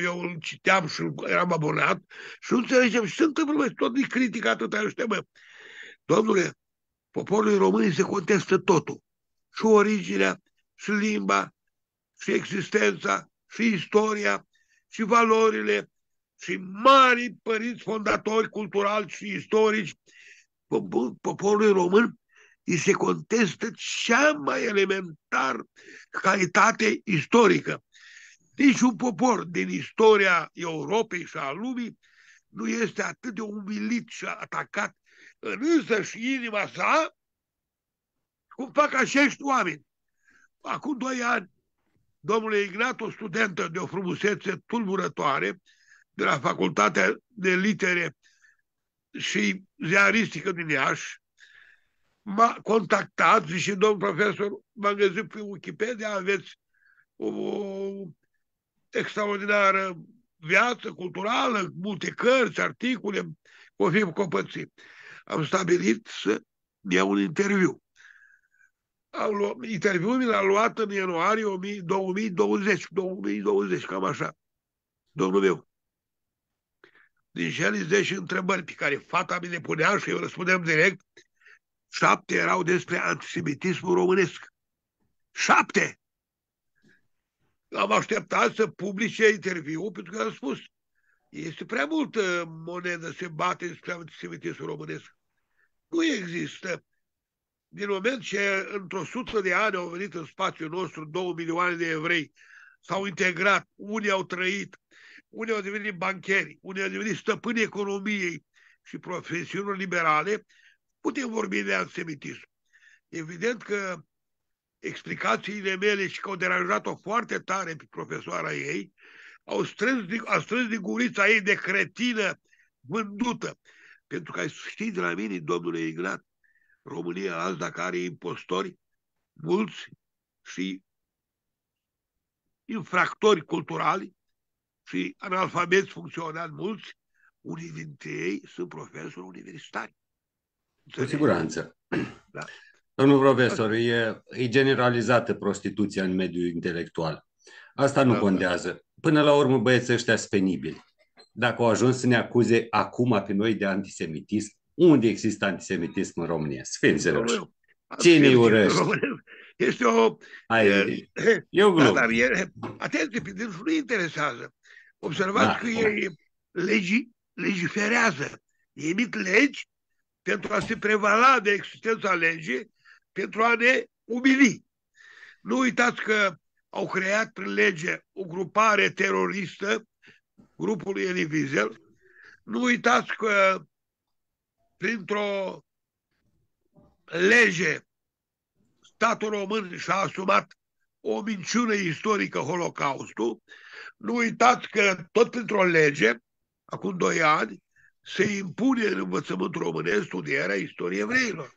eu îl citeam și eram abonat și nu înțelegem și se întâmplă tot de critică atâta ăștia, mă. Domnule, poporul român se contestă totul. Și originea, și limba, și existența, și istoria, și valorile, și mari părinți fondatori culturali și istorici poporului român îi se contestă cea mai elementar calitate istorică. Nici un popor din istoria Europei și a lumii nu este atât de umilit și atacat în însă și inima sa cum fac acești oameni. Acum doi ani, domnule Ignat, o studentă de o frumusețe tulburătoare, de la Facultatea de Litere și Ziaristică din Iași, m-a contactat, și domn profesor, m-am găsit pe Wikipedia, aveți o, o extraordinară viață culturală, multe cărți, articole, o fi copățit. Am stabilit să iau un interviu. Am luat, interviul mi l-a luat în ianuarie 2020, 2020, cam așa. Domnul meu, din cele 10 întrebări pe care fata mi le punea și eu răspundeam direct, șapte erau despre antisemitismul românesc. Șapte! Am așteptat să publice interviu pentru că am spus este prea multă monedă se bate despre antisemitismul românesc. Nu există. Din moment ce într-o sută de ani au venit în spațiul nostru două milioane de evrei, s-au integrat, unii au trăit, unii au devenit bancheri, unii au devenit stăpâni economiei și profesiunilor liberale, putem vorbi de antisemitism. Evident că explicațiile mele și că au deranjat-o foarte tare pe profesoara ei, au strâns, au strâns din gurița ei de cretină vândută. Pentru că ai ști de la mine, domnule Ignat, România azi, dacă are impostori, mulți și infractori culturali, și analfabeți funcționali mulți, unii dintre ei sunt profesori universitari. Cu siguranță. Da. Domnul profesor, e, e generalizată prostituția în mediul intelectual. Asta nu da, contează. Până la urmă, băieții ăștia sunt penibili. Dacă au ajuns să ne acuze acum pe noi de antisemitism, unde există antisemitism în România? Să fim serioși. Cine îi urăște? Este o... Hai, e, e o glumă. Da, dar e, atenție, pe nu interesează. Observați da. că ei legi, legiferează. Ei emit legi pentru a se prevala de existența legii, pentru a ne umili. Nu uitați că au creat prin lege o grupare teroristă, grupul lui Elie Wiesel. Nu uitați că printr-o lege statul român și-a asumat o minciună istorică, Holocaustul. Nu uitați că tot printr-o lege, acum doi ani, se impune în învățământul românesc studierea istoriei evreilor.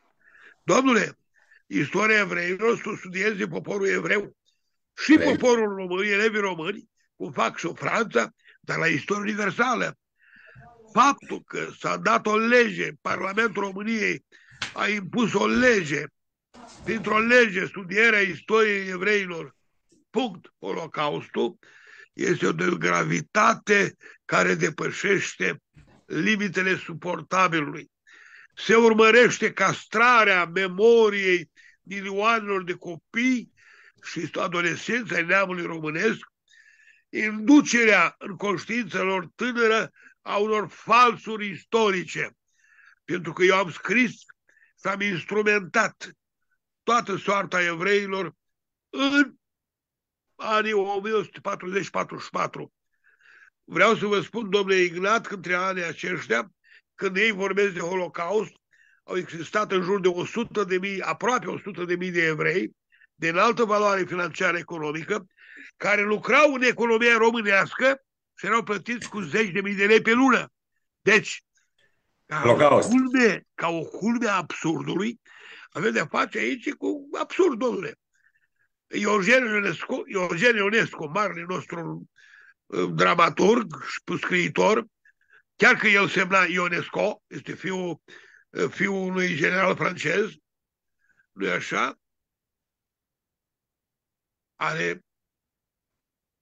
Domnule, istoria evreilor, să studieze poporul evreu și Vrei. poporul român, elevii români, cum fac și o Franța, dar la istorie universală. Faptul că s-a dat o lege, Parlamentul României a impus o lege, dintr-o lege, studierea istoriei evreilor, punct, Holocaustul, este o de gravitate care depășește limitele suportabilului. Se urmărește castrarea memoriei milioanelor de copii și adolescenți ai neamului românesc, inducerea în conștiința lor tânără a unor falsuri istorice. Pentru că eu am scris și am instrumentat toată soarta evreilor în anii 1940-44. Vreau să vă spun, domnule Ignat, că între anii aceștia, când ei vorbesc de Holocaust, au existat în jur de 100 de mii, aproape 100 de mii de evrei, de înaltă valoare financiară economică, care lucrau în economia românească și erau plătiți cu zeci de mii de lei pe lună. Deci, ca o, culme, ca o culme a absurdului, avem de face aici cu absurd, domnule. Eugen Ionescu, Eugen Ionescu, marele nostru uh, dramaturg și scriitor, chiar că el semna Ionesco, este fiul, uh, fiul unui general francez, nu așa? Are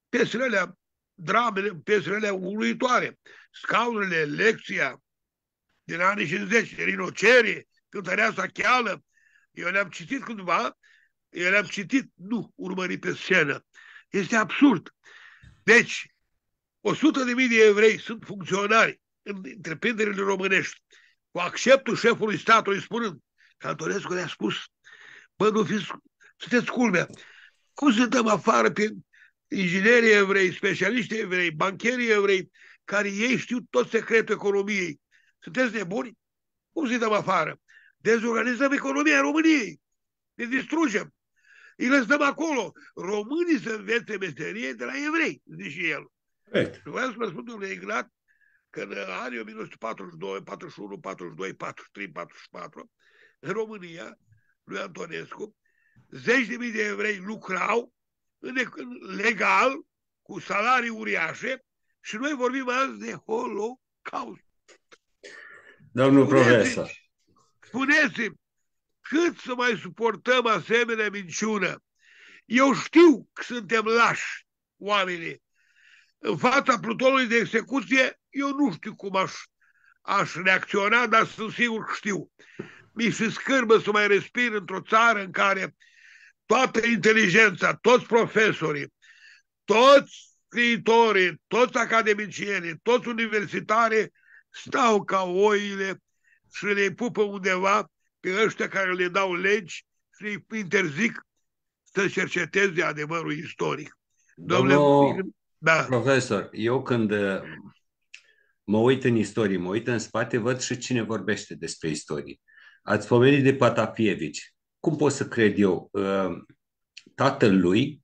piesele alea, dramele, piesele alea uluitoare, scaunele, lecția din anii 50, Rinoceri, cântăreasa cheală, eu le-am citit cândva, eu le-am citit, nu urmărit pe scenă. Este absurd. Deci, 100 de mii de evrei sunt funcționari în întreprinderile românești, cu acceptul șefului statului spunând că Antonescu le-a spus, bă, nu fiți, sunteți culmea. Cum să dăm afară pe inginerii evrei, specialiști evrei, bancherii evrei, care ei știu tot secretul economiei? Sunteți nebuni? Cum să-i dăm afară? Dezorganizăm economia României. Ne distrugem. Îi lăsăm acolo. Românii să învețe meserie de la evrei, zice el. Right. Și vreau să vă spun, domnule Ignat, că în anii 1942, 41, 42, 43, 44, în România, lui Antonescu, zeci de mii de evrei lucrau în, legal, cu salarii uriașe, și noi vorbim azi de holocaust. Domnul profesor. Spuneți-mi, cât să mai suportăm asemenea minciună? Eu știu că suntem lași, oamenii. În fața plutonului de execuție, eu nu știu cum aș, aș reacționa, dar sunt sigur că știu. Mi se scârbă să mai respir într-o țară în care toată inteligența, toți profesorii, toți scriitorii, toți academicienii, toți universitarii stau ca oile și le pupă undeva pe ăștia care le dau legi și îi interzic să cerceteze adevărul istoric. Domnule, Domnul da. profesor, eu când uh, mă uit în istorie, mă uit în spate, văd și cine vorbește despre istorie. Ați pomenit de Patapievici. Cum pot să cred eu? Uh, tatăl lui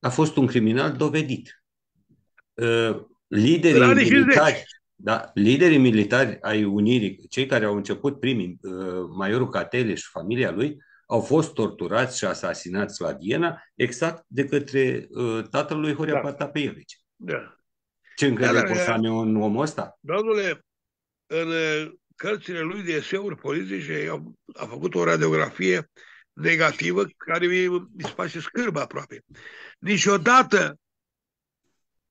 a fost un criminal dovedit. Uh, liderii militari, da, liderii militari ai Unirii, cei care au început primii, uh, Maiorul Catele și familia lui, au fost torturați și asasinați la Viena exact de către uh, tatăl lui Horia da. Patapievici. Da. Ce încredere da, poți să am eu în omul ăsta? Domnule, în uh, cărțile lui de eseuri politice a făcut o radiografie negativă care mi, mi se face scârbă aproape. Niciodată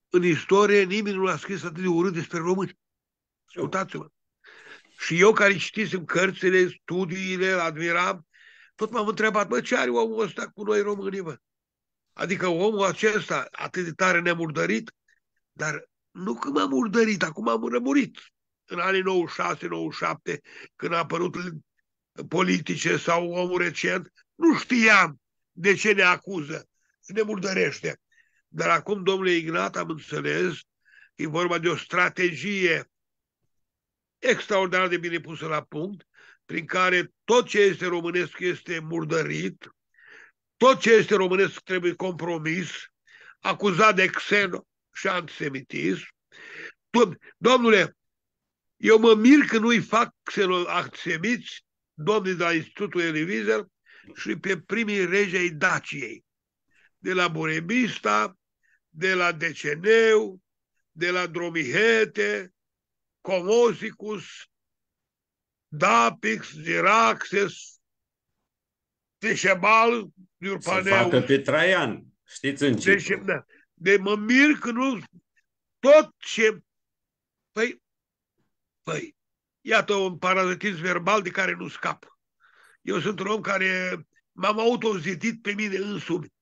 în istorie nimeni nu a scris atât de urât despre români. Ascultați-mă. Și eu care citisem cărțile, studiile, admiram, tot m-am întrebat, bă, ce are omul ăsta cu noi românii, bă? Adică omul acesta atât de tare ne-a murdărit, dar nu că m-a murdărit, acum am rămurit. În anii 96-97, când a apărut politice sau omul recent, nu știam de ce ne acuză, ne murdărește. Dar acum, domnule Ignat, am înțeles că e vorba de o strategie extraordinar de bine pusă la punct, prin care tot ce este românesc este murdărit, tot ce este românesc trebuie compromis, acuzat de xeno și antisemitism. Tot, domnule, eu mă mir că nu-i fac xenoantisemiți domnii de la Institutul Elivizer și pe primii regi ai Daciei, de la Burebista, de la Deceneu, de la Dromihete, Comosicus, Dapix, Giraxes, Teșebal, Iurpaneu. Să facă pe Traian, știți în ce. Deci, da. De mă mir că nu tot ce... Păi, păi, iată un parazitism verbal de care nu scap. Eu sunt un om care m-am autozitit pe mine însumi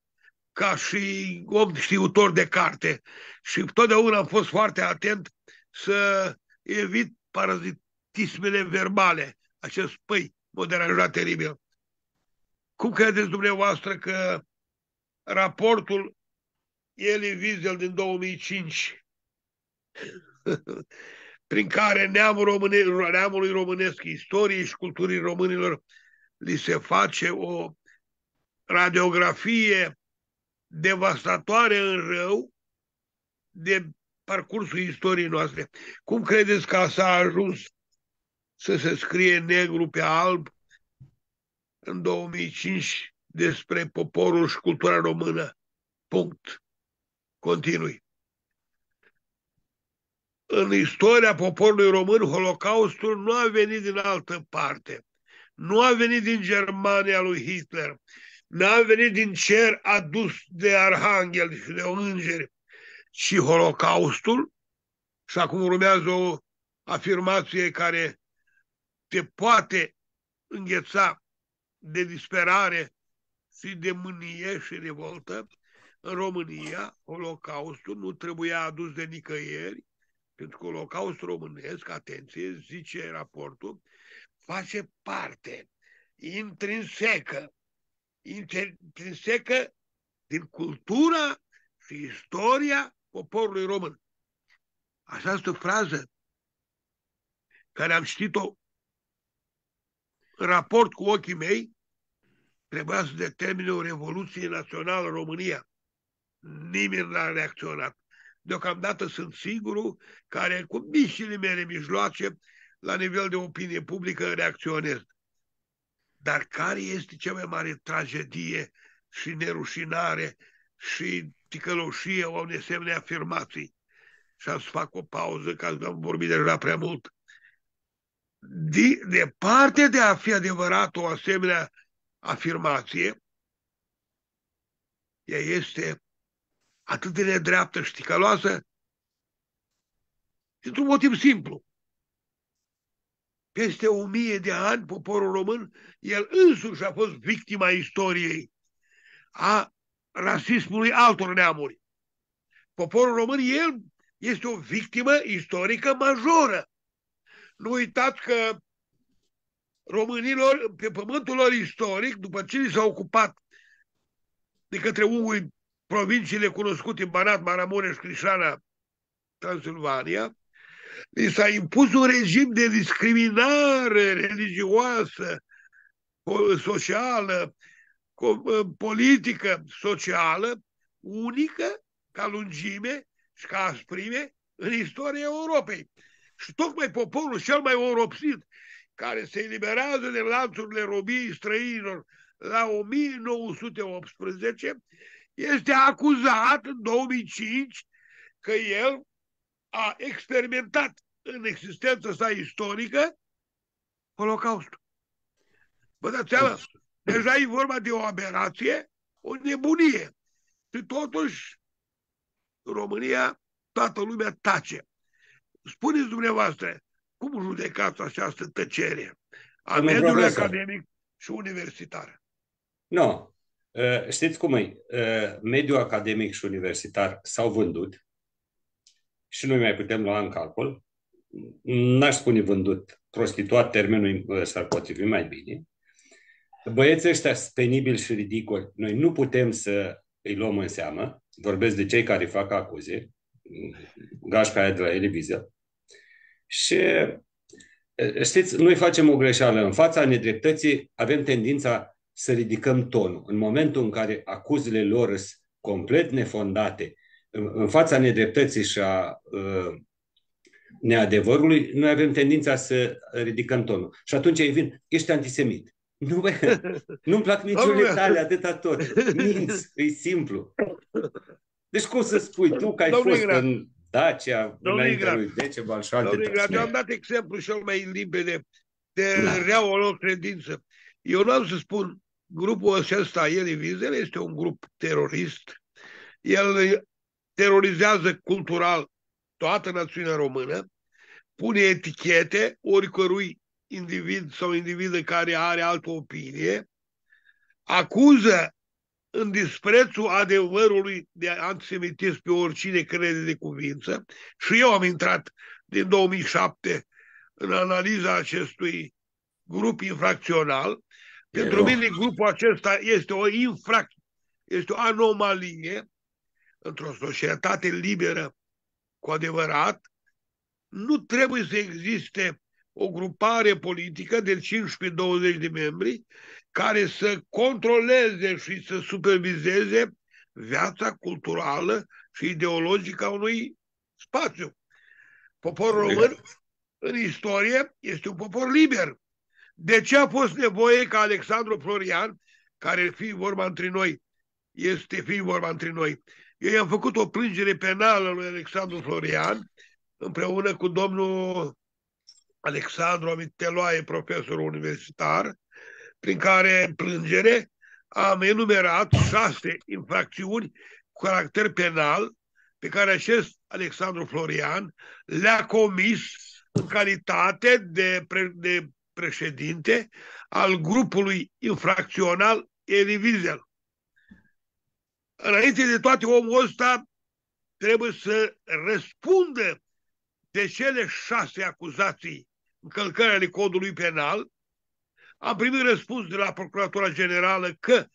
ca și om știutor de carte și totdeauna am fost foarte atent să evit parazitismele verbale, acest păi mă deranja teribil. Cum credeți dumneavoastră că raportul Eli Wiesel din 2005 prin care neamul române, neamului românesc, istoriei și culturii românilor li se face o radiografie devastatoare în rău de parcursul istoriei noastre. Cum credeți că s-a ajuns să se scrie negru pe alb în 2005 despre poporul și cultura română? Punct. Continui. În istoria poporului român, Holocaustul nu a venit din altă parte. Nu a venit din Germania lui Hitler. Nu a venit din cer adus de arhanghel și de îngeri și Holocaustul, și acum urmează o afirmație care te poate îngheța de disperare și de mânie și revoltă, în România, Holocaustul nu trebuia adus de nicăieri, pentru că Holocaustul românesc, atenție, zice raportul, face parte intrinsecă, intrinsecă din cultura și istoria poporului român. Această frază care am citit-o în raport cu ochii mei, trebuia să determine o revoluție națională în România. Nimeni n-a reacționat. Deocamdată sunt sigurul care, cu micile mele mijloace, la nivel de opinie publică, reacționez. Dar care este cea mai mare tragedie și nerușinare și ticăloșie o asemenea afirmații. Și am să fac o pauză, ca să am vorbit deja prea mult. De, departe de a fi adevărat o asemenea afirmație, ea este atât de nedreaptă și ticăloasă dintr-un motiv simplu. Peste o mie de ani, poporul român, el însuși a fost victima istoriei, a rasismului altor neamuri. Poporul român, el este o victimă istorică majoră. Nu uitați că românilor, pe pământul lor istoric, după ce li s-a ocupat de către unguri provinciile cunoscute Banat, Maramureș, Crișana, Transilvania, li s-a impus un regim de discriminare religioasă, socială, politică socială unică ca lungime și ca asprime în istoria Europei. Și tocmai poporul cel mai oropsit, care se eliberează de lanțurile robiei străinilor la 1918, este acuzat în 2005 că el a experimentat în existența sa istorică Holocaustul. Vă dați seama? Deja e vorba de o aberație, o nebunie. Și totuși, România toată lumea tace. Spuneți dumneavoastră, cum judecați această tăcere a mediului academic și universitar? Nu. No. Uh, știți cum e? Uh, mediul academic și universitar s-au vândut și noi mai putem lua în calcul. N-aș spune vândut, prostituat, termenul uh, s-ar potrivi mai bine. Băieții ăștia penibili și ridicoli, noi nu putem să îi luăm în seamă. Vorbesc de cei care fac acuze, gașca aia de la televiziune. Și știți, noi facem o greșeală. În fața nedreptății avem tendința să ridicăm tonul. În momentul în care acuzele lor sunt complet nefondate, în fața nedreptății și a uh, neadevărului, noi avem tendința să ridicăm tonul. Și atunci ei vin, ești antisemit. Nu, bă, nu-mi plac niciunele tale, atâta tot. Minți, e simplu. Deci cum să spui tu că ai Domnul fost Igrat. în Dacia, înaintea lui Decebal și alte Domnul Igrat, eu am dat exemplu cel mai limpede de da. rea o lor credință. Eu nu am să spun, grupul acesta, Elie Wiesel, este un grup terorist. El terorizează cultural toată națiunea română, pune etichete oricărui individ sau individă care are altă opinie, acuză în disprețul adevărului de antisemitism pe oricine crede de cuvință și eu am intrat din 2007 în analiza acestui grup infracțional. Pentru mine grupul acesta este o infracție, este o anomalie într-o societate liberă cu adevărat. Nu trebuie să existe o grupare politică de 15-20 de membri care să controleze și să supervizeze viața culturală și ideologică a unui spațiu. Poporul român, în istorie, este un popor liber. De ce a fost nevoie ca Alexandru Florian, care fi vorba între noi, este fi vorba între noi, eu am făcut o plângere penală lui Alexandru Florian, împreună cu domnul Alexandru Amiteloae, profesor universitar, prin care plângere am enumerat șase infracțiuni cu caracter penal pe care acest Alexandru Florian le-a comis în calitate de, pre, de președinte al grupului infracțional Elivizel. Înainte de toate, omul ăsta trebuie să răspundă de cele șase acuzații încălcări ale codului penal, am primit răspuns de la Procuratura Generală că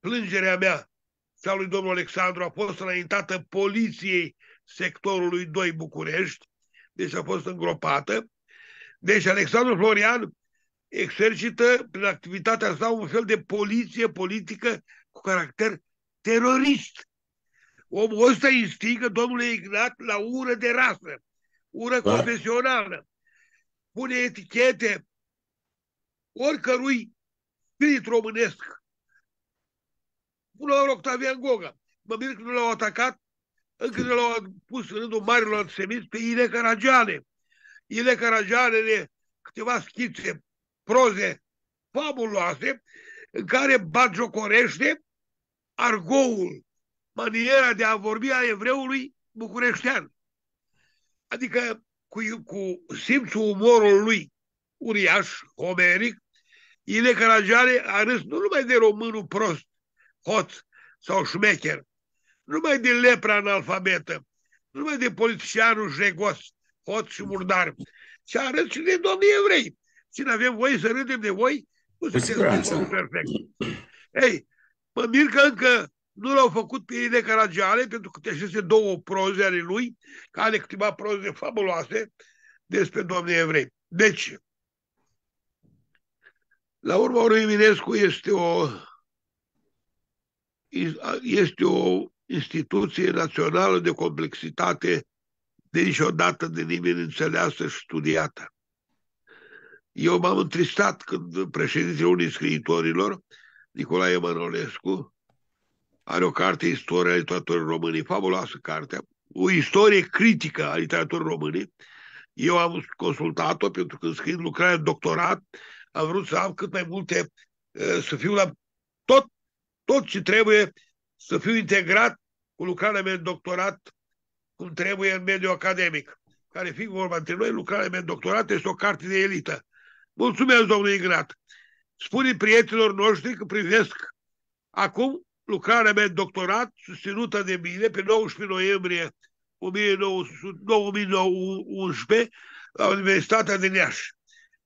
plângerea mea și a lui domnul Alexandru a fost înaintată poliției sectorului 2 București, deci a fost îngropată. Deci Alexandru Florian exercită prin activitatea sa un fel de poliție politică cu caracter terorist. Omul ăsta instigă domnule Ignat la ură de rasă, ură da. confesională pune etichete oricărui spirit românesc. Până la Octavian Goga. Mă mir că nu l-au atacat, încă nu l-au pus în rândul marilor antisemiți pe Ile Caragiale. Ile Caragiale de câteva schițe, proze fabuloase, în care bagiocorește argoul, maniera de a vorbi a evreului bucureștean. Adică cu, cu simțul umorului lui uriaș, homeric, Ile Caragiale a râs nu numai de românul prost, hoț sau șmecher, nu numai de lepra analfabetă, nu numai de politicianul jegos, hoț și murdar, ci a râs și de domnii evrei. Și nu avem voie să râdem de voi, nu sunteți perfect. Ei, mă mir că încă nu l-au făcut pe ei de Caragiale, pentru că aceste două proze ale lui, care câteva proze fabuloase despre domnii evrei. Deci, la urma lui Eminescu este o este o instituție națională de complexitate de niciodată de nimeni înțeleasă și studiată. Eu m-am întristat când președintele unii scriitorilor, Nicolae Emanuelescu, are o carte Istoria literaturii române, fabuloasă carte, o istorie critică a literaturii române. Eu am consultat-o pentru că scriind lucrarea de doctorat, am vrut să am cât mai multe, să fiu la tot, tot ce trebuie să fiu integrat cu lucrarea mea de doctorat cum trebuie în mediul academic, care fiind vorba între noi, lucrarea mea doctorat este o carte de elită. Mulțumesc, domnule Ignat! Spune prietenilor noștri că privesc acum lucrarea mea doctorat susținută de mine pe 19 noiembrie 2011 la Universitatea din Iași.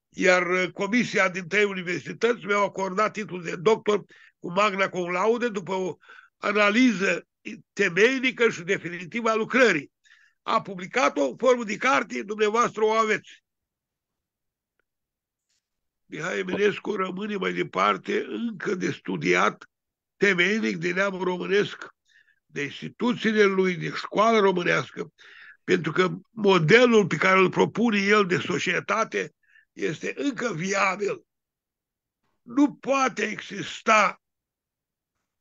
Iar comisia din trei universități mi-au acordat titlul de doctor cu magna cum laude după o analiză temeinică și definitivă a lucrării. A publicat-o în formă de carte, dumneavoastră o aveți. Mihai Eminescu rămâne mai departe încă de studiat temeinic de neam românesc, de instituțiile lui, de școală românească, pentru că modelul pe care îl propune el de societate este încă viabil. Nu poate exista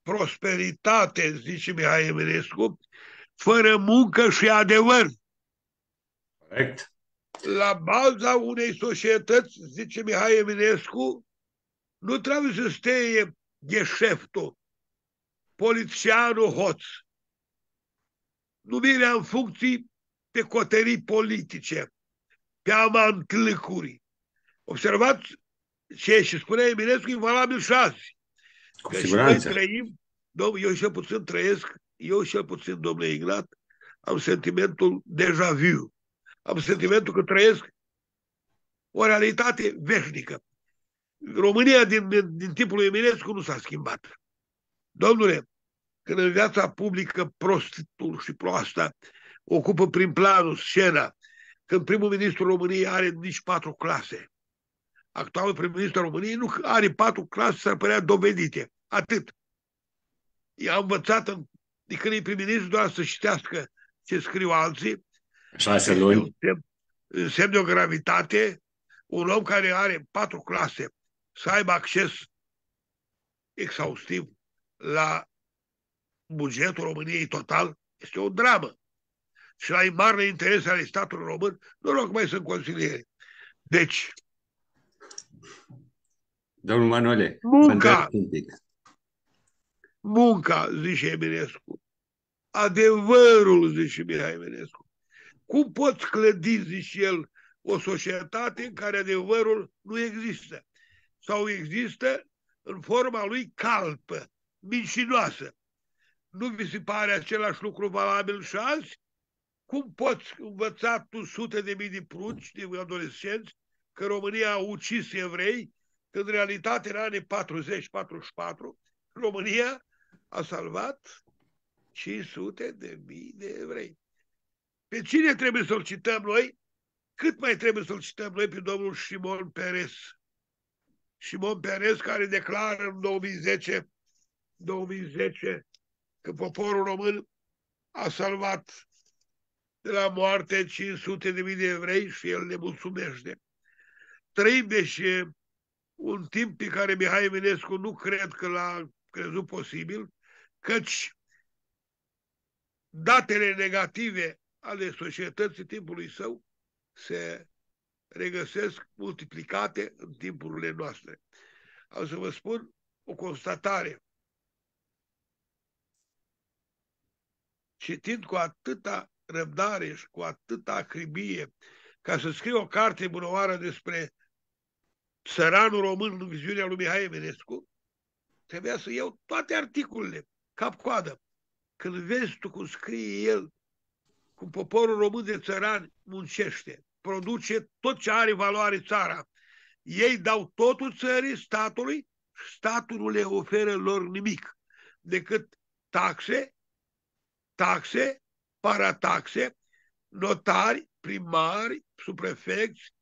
prosperitate, zice Mihai Eminescu, fără muncă și adevăr. Corect. La baza unei societăți, zice Mihai Eminescu, nu trebuie să stea gheșeftul, polițianul hoț, numirea în funcții pe coterii politice, pe amantlicuri. Observați ce și spunea Eminescu e valabil și azi. Cu că siguranță. Și noi trăim, domn, eu cel puțin trăiesc, eu cel puțin, domnule Ignat, am sentimentul deja vu. Am sentimentul că trăiesc o realitate veșnică. România din, din timpul lui Eminescu nu s-a schimbat. Domnule, când în viața publică prostul și proasta ocupă prin planul scena, când primul ministru României are nici patru clase, actualul prim-ministru României nu are patru clase, s-ar părea dovedite. Atât. I-a învățat în, de când e prim-ministru doar să ștească ce scriu alții. Șase luni. Însemne o gravitate un om care are patru clase să aibă acces exhaustiv la bugetul României total este o dramă. Și la marile interese ale statului român, nu rog mai sunt consilieri. Deci, Domnul Manole, munca, munca, zice Eminescu, adevărul, zice Mihai Eminescu. Cum poți clădi, zice el, o societate în care adevărul nu există? Sau există în forma lui calpă, mincinoasă. Nu vi se pare același lucru valabil și azi? Cum poți învăța tu sute de mii de prunci, de adolescenți, că România a ucis evrei, când în realitate în anii 40-44 România a salvat 500 de mii de evrei. Pe cine trebuie să-l cităm noi? Cât mai trebuie să-l cităm noi pe domnul Simon Peres? Simon Peres care declară în 2010, 2010 că poporul român a salvat de la moarte 500 de mii de evrei și el ne mulțumește. Trăim deci un timp pe care Mihai Eminescu nu cred că l-a crezut posibil, căci datele negative ale societății timpului său se regăsesc multiplicate în timpurile noastre. Am să vă spun o constatare. Citind cu atâta răbdare și cu atâta acribie ca să scriu o carte bunăoară despre țăranul român în viziunea lui Mihai Eminescu, trebuia să iau toate articolele, cap-coadă. Când vezi tu cum scrie el, cum poporul român de țăran muncește, produce tot ce are valoare țara, ei dau totul țării, statului, și statul nu le oferă lor nimic decât taxe, taxe, parataxe, notari, primari, suprefecți,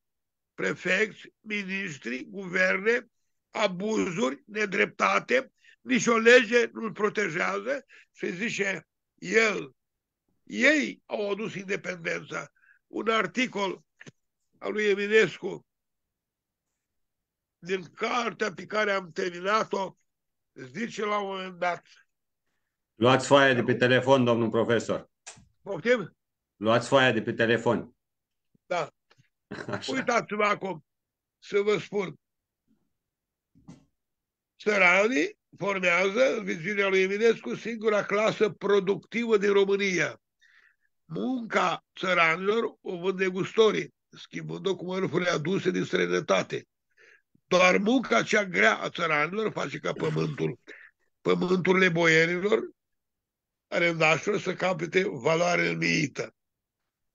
prefecți, ministri, guverne, abuzuri, nedreptate, nici o lege nu-l protejează. Și zice el, ei au adus independența. Un articol al lui Eminescu din cartea pe care am terminat-o zice la un moment dat. Luați foaia de pe telefon, domnul profesor. Poftim? Luați foaia de pe telefon. Da. Așa. Uitați-vă acum să vă spun. Țăranii formează, în viziunea lui Eminescu, singura clasă productivă din România. Munca țăranilor o vând negustorii, schimbând-o cu mărfurile aduse din străinătate. Doar munca cea grea a țăranilor face ca pământul, pământurile boierilor, arendașilor să capete valoare înmiită.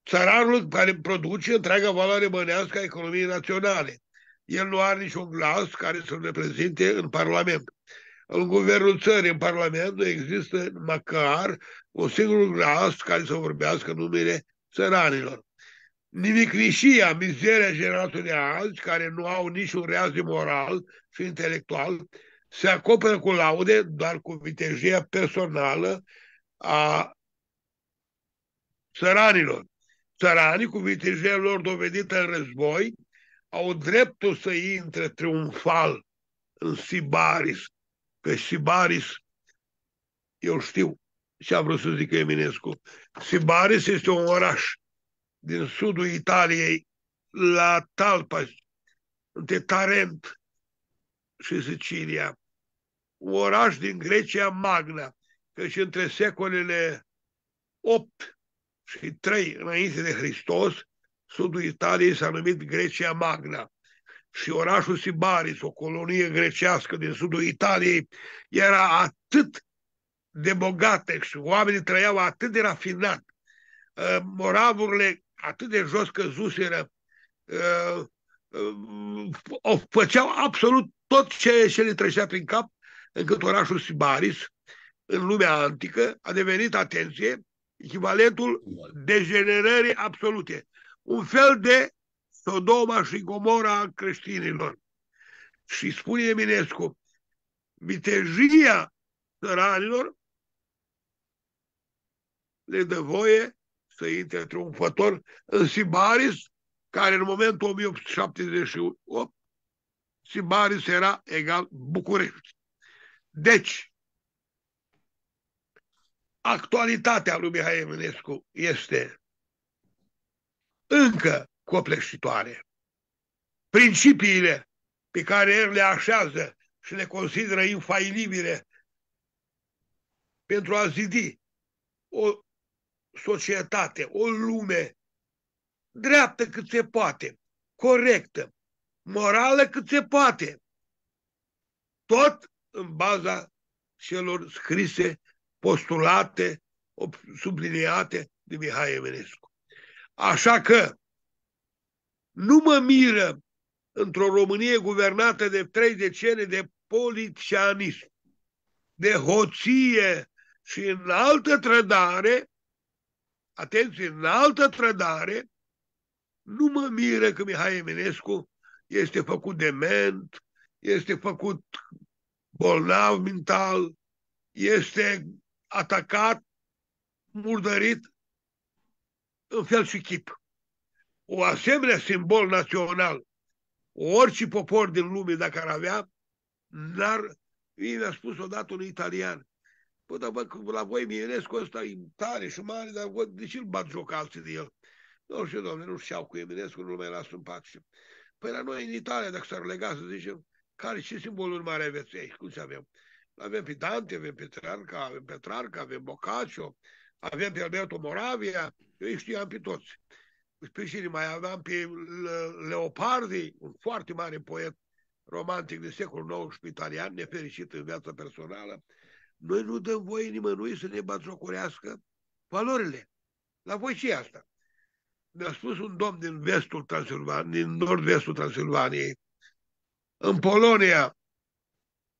Țăranul care produce întreaga valoare bănească a economiei naționale. El nu are niciun glas care să-l reprezinte în Parlament. În guvernul țării, în Parlament, nu există măcar un singur glas care să vorbească în numele țăranilor. Nimicnișia, mizeria generației de azi, care nu au niciun reaz moral și intelectual, se acoperă cu laude doar cu vitejia personală a țăranilor. Țăranii, cu vitejia lor dovedită în război, au dreptul să intre triumfal în Sibaris. Că Sibaris, eu știu ce a vrut să zică Eminescu, Sibaris este un oraș din sudul Italiei, la Talpa, între Tarent și Sicilia. Un oraș din Grecia Magna, că și între secolele 8 și 3 înainte de Hristos, sudul Italiei s-a numit Grecia Magna. Și orașul Sibaris, o colonie grecească din sudul Italiei, era atât de bogată și oamenii trăiau atât de rafinat. Uh, moravurile atât de jos căzuseră, uh, uh, făceau absolut tot ce, ce le trecea prin cap, încât orașul Sibaris, în lumea antică, a devenit, atenție, echivalentul degenerării absolute. Un fel de Sodoma și Gomora a creștinilor. Și spune Eminescu, vitejia țăranilor le dă voie să intre triumfător în Sibaris, care în momentul 1878 Sibaris era egal București. Deci, actualitatea lui Mihai Eminescu este încă copleșitoare. Principiile pe care el le așează și le consideră infailibile pentru a zidi o societate, o lume dreaptă cât se poate, corectă, morală cât se poate. Tot în baza celor scrise, postulate, subliniate de Mihai Eminescu. Așa că nu mă miră într-o Românie guvernată de trei decenii de politicianism, de hoție și în altă trădare, atenție, în altă trădare, nu mă miră că Mihai Eminescu este făcut dement, este făcut bolnav mental, este atacat, murdărit în fel și chip. O asemenea simbol național, orice popor din lume, dacă ar avea, n-ar... Mie mi-a spus odată un italian, Bă, dar bă, la voi Eminescu ăsta e tare și mare, dar bă, de ce îl bat joc alții de el? Nu știu, domnule, nu știu cu Eminescu, nu mai las în pace. Păi la noi în Italia, dacă s-ar lega să zicem, care ce simboluri mari aveți aici? Cum să avem? Avem pe Dante, avem pe Trarca, avem pe Trarca, avem Boccaccio, avem pe Alberto Moravia, eu îi știam pe toți. Pe cine mai aveam pe Leopardi, un foarte mare poet romantic de secolul XIX italian, nefericit în viața personală, noi nu dăm voie nimănui să ne batjocorească valorile. La voi ce asta? Mi-a spus un domn din vestul Transilvaniei, din nord-vestul Transilvaniei, în Polonia,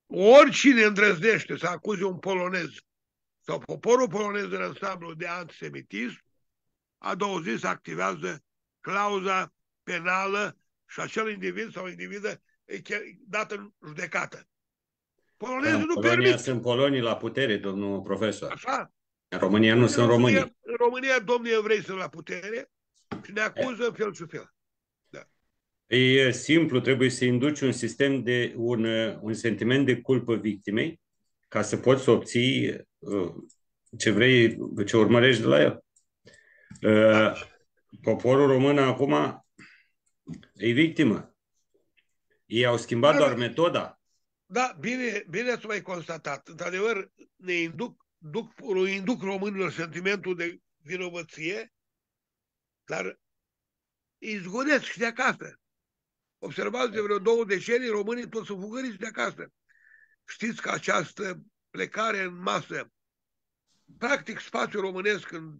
oricine îndrăznește să acuze un polonez sau poporul polonez în ansamblu de antisemitism, a doua zi se activează clauza penală și acel individ sau individă e dată în judecată. Polonezii în nu Polonia permit. sunt polonii la putere, domnul profesor. Așa? În România nu în sunt România, români. În România domnii evrei sunt la putere și ne acuză în fel și fel. Da. E simplu, trebuie să induci un sistem de un, un sentiment de culpă victimei ca să poți să obții uh, ce vrei, ce urmărești de la el. Uh, poporul român acum e victimă. Ei au schimbat da, doar da. metoda. Da, bine, bine ați mai constatat. Într-adevăr, ne induc, duc, induc românilor sentimentul de vinovăție, dar izgonesc și de acasă. Observați de vreo două decenii, românii toți sunt fugăriți de acasă. Știți că această plecare în masă, practic spațiul românesc în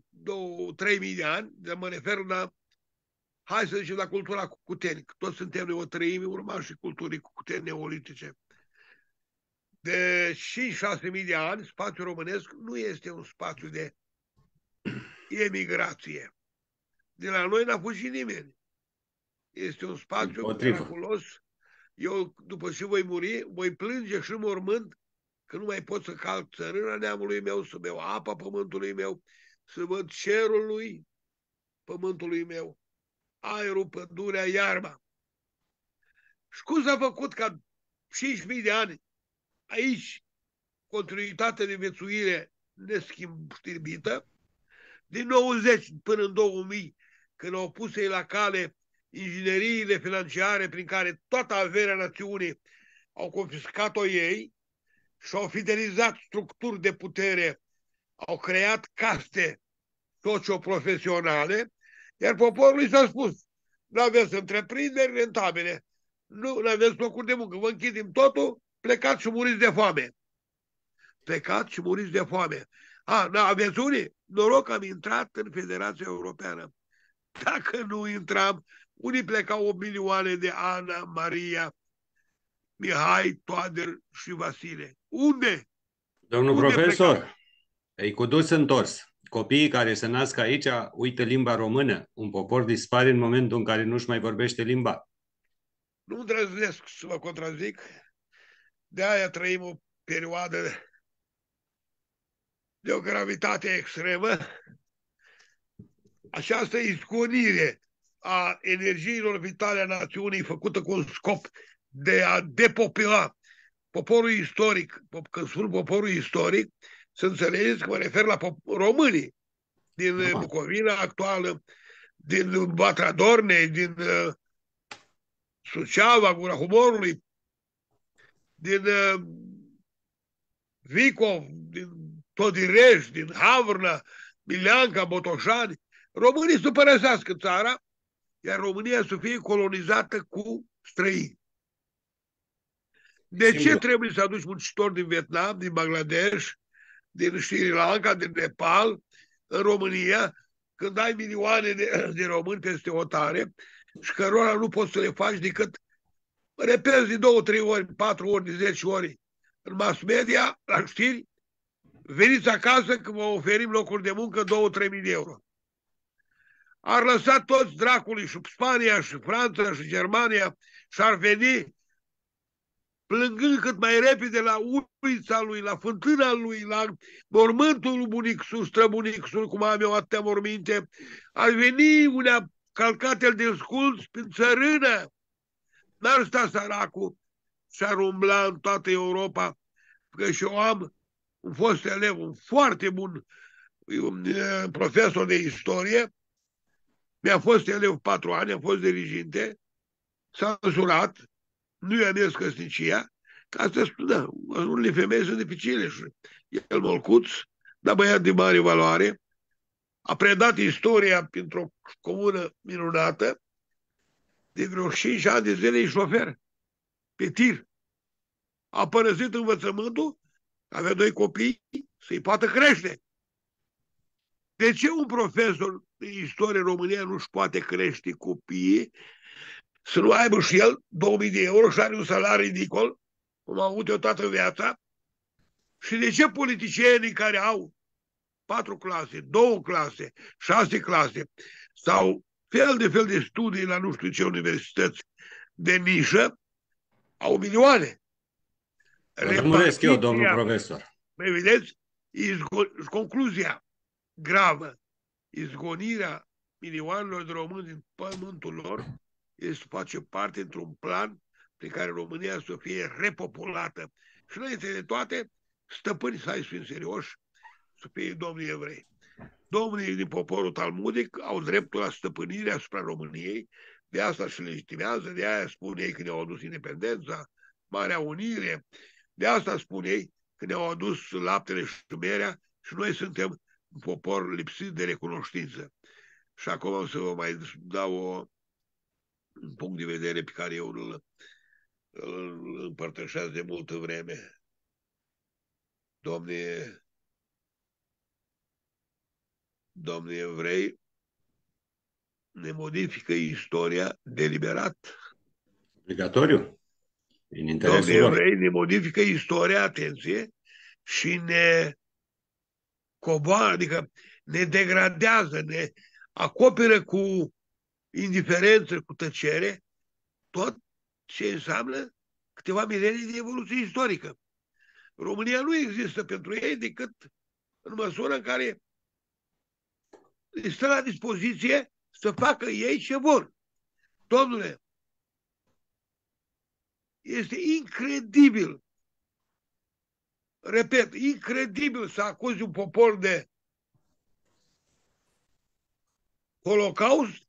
2-3 mii de ani, de mă refer la, hai să zicem, la cultura cucuteni, toți suntem o treime urmași culturii cucuteni neolitice. De 5-6 mii de ani, spațiul românesc nu este un spațiu de emigrație. De la noi n-a fugit nimeni. Este un spațiu miraculos. Eu, după ce voi muri, voi plânge și mormânt că nu mai pot să calc țărâna neamului meu, să beau apa pământului meu, să văd cerul lui pământului meu, aerul, pădurea, iarba. Și cum s-a făcut ca 5.000 de ani aici continuitatea de viețuire neschimbită, din 90 până în 2000, când au pus ei la cale ingineriile financiare prin care toată averea națiunii au confiscat-o ei și au fidelizat structuri de putere, au creat caste socioprofesionale, iar poporului s-a spus, nu aveți întreprinderi rentabile, nu, nu aveți locuri de muncă, vă închidem totul, plecați și muriți de foame. Plecați și muriți de foame. A, da, aveți unii? Noroc am intrat în Federația Europeană. Dacă nu intram, unii plecau 8 milioane de Ana, Maria, Mihai, Toader și Vasile. Unde? Domnul Unde profesor, plecau? ei cu dus întors. Copiii care se nasc aici uită limba română. Un popor dispare în momentul în care nu-și mai vorbește limba. Nu îndrăznesc să vă contrazic. De aia trăim o perioadă de o gravitate extremă. Această izgonire a energiilor vitale a națiunii făcută cu un scop de a depopula poporul istoric. Când spun poporul istoric, să înțelegeți că mă refer la românii din Aha. Bucovina actuală, din Batra Dornei, din uh, Suceava, Gura Humorului, din uh, Vicov, din Todireș, din Havrna, Mileanca, Botoșani, românii să părăsească țara iar România să fie colonizată cu străini. De ce trebuie să aduci muncitori din Vietnam, din Bangladesh, din Sri Lanka, din Nepal, în România, când ai milioane de, de români peste hotare și cărora nu poți să le faci decât repezi de două, trei ori, patru ori, de zece ori în mass media, la știri, veniți acasă că vă oferim locuri de muncă, două, trei mii de euro. Ar lăsa toți dracului și Spania și Franța și Germania și ar veni plângând cât mai repede la uița lui, la fântâna lui, la mormântul lui bunicsul, străbunicsul, cum am eu atâtea morminte, ar veni unea calcat el de sculți prin țărână. N-ar sta săracul și ar umbla în toată Europa, că și eu am un fost elev, un foarte bun un uh, profesor de istorie, mi-a fost elev patru ani, a fost diriginte, s-a însurat, nu i-a mers căsnicia, ca să spun, da, unele femei sunt dificile și el molcuț, dar băiat de mare valoare, a predat istoria printr-o comună minunată, de vreo 5 ani de zile e șofer, pe tir. A părăsit învățământul, avea doi copii, să-i poată crește. De ce un profesor de istorie România nu-și poate crește copiii să nu aibă și el 2000 de euro și are un salariu ridicol, cum am avut eu toată viața? Și de ce politicienii care au patru clase, două clase, șase clase sau fel de fel de studii la nu știu ce universități de nișă, au milioane. Rămânesc eu, domnul profesor. Vedeți? Concluzia gravă. Izgonirea milioanelor de români din pământul lor este face parte într-un plan prin care România să fie repopulată. Și înainte de toate, stăpâni, să ai fi serioși, să fie domnii evrei. Domnii din poporul talmudic au dreptul la stăpânire asupra României, de asta și legitimează, de aia spun ei că ne-au adus independența, Marea Unire, de asta spun ei că ne-au adus laptele și șmerea și noi suntem un popor lipsit de recunoștință. Și acum o să vă mai dau o, un punct de vedere pe care eu îl, îl împărtășesc de multă vreme. Domne, domne evrei, ne modifică istoria deliberat. Obligatoriu. În interesul Domne evrei ne modifică istoria, atenție, și ne coboară, adică ne degradează, ne acoperă cu indiferență, cu tăcere, tot ce înseamnă câteva milenii de evoluție istorică. România nu există pentru ei decât în măsură în care stă la dispoziție să facă ei ce vor. Domnule, este incredibil, repet, incredibil să acuzi un popor de Holocaust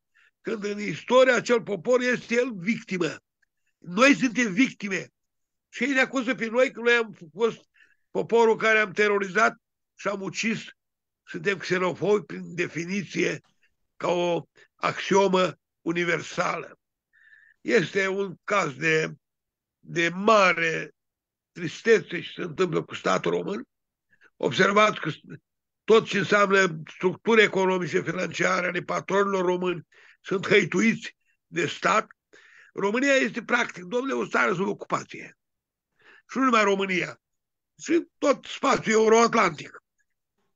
când în istoria acel popor este el victimă. Noi suntem victime. Și ei ne acuză pe noi că noi am fost poporul care am terorizat și am ucis. Suntem xenofobi prin definiție ca o axiomă universală. Este un caz de, de mare tristețe și se întâmplă cu statul român. Observați că tot ce înseamnă structuri economice, financiare ale patronilor români sunt hăituiți de stat. România este practic, domnule, o țară sub ocupație. Și nu numai România, și tot spațiul euroatlantic.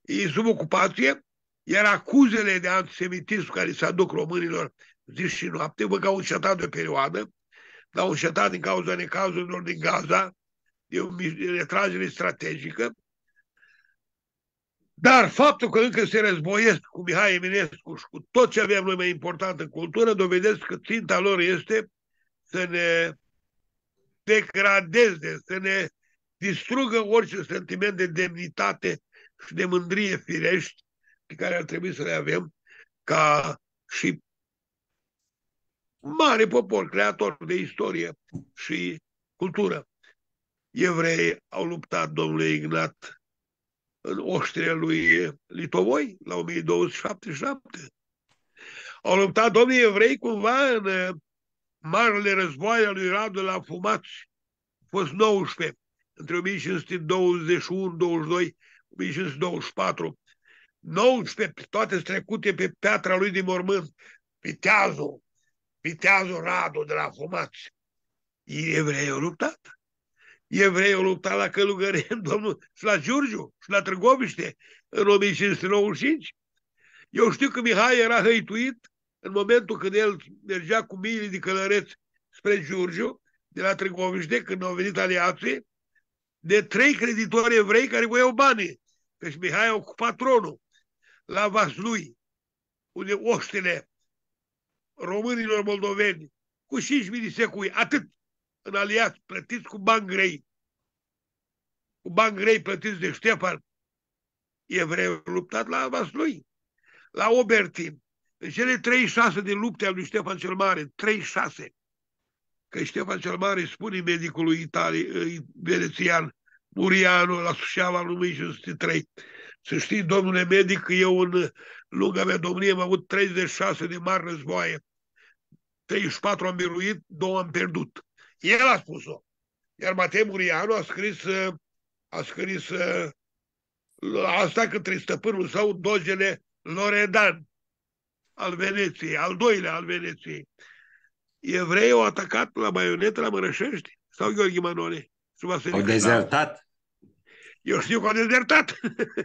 E sub ocupație, iar acuzele de antisemitism care se aduc românilor zi și noapte, vă că au încetat de o perioadă, dar au încetat din cauza necazurilor din Gaza, de o retragere strategică, dar faptul că încă se războiesc cu Mihai Eminescu și cu tot ce avem noi mai important în cultură, dovedesc că ținta lor este să ne degradeze, să ne distrugă orice sentiment de demnitate și de mândrie firești pe care ar trebui să le avem ca și mare popor, creator de istorie și cultură. Evrei au luptat, domnule Ignat, în oștrile lui Litovoi, la 1277. Au luptat domnii evrei cumva în uh, marele război al lui Radu la Fumați. A fost 19, între 1521, 22, 1524. 19, toate trecute pe piatra lui din mormânt. Viteazul, Viteazul Radu de la Fumați. Evrei au luptat evrei au luptat la călugărie domnul, și la Giurgiu și la Târgoviște în 1595. Eu știu că Mihai era hăituit în momentul când el mergea cu miile de călăreți spre Giurgiu, de la Târgoviște, când au venit aliații, de trei creditori evrei care voiau banii. Căci Mihai a ocupat tronul la Vaslui, unde oștile românilor moldoveni cu 5.000 de secui, atât în aliați, plătiți cu bani grei, cu bani grei plătiți de Ștefan, evrei luptat la Vaslui, la Obertin, în cele 36 de lupte al lui Ștefan cel Mare, 36, că Ștefan cel Mare spune medicului Italii, venețian, Muriano, la Sușeava, în 1503, să știi, domnule medic, că eu în lunga mea domnie am avut 36 de mari războaie. 34 am biruit, două am pierdut. El a spus-o. Iar Matei Murianu a scris, a scris asta către stăpânul său, dogele Loredan al Veneției, al doilea al Veneției. Evrei au atacat la baionetă la Mărășești sau Gheorghe Manole? Au dezertat? Eu știu că au dezertat.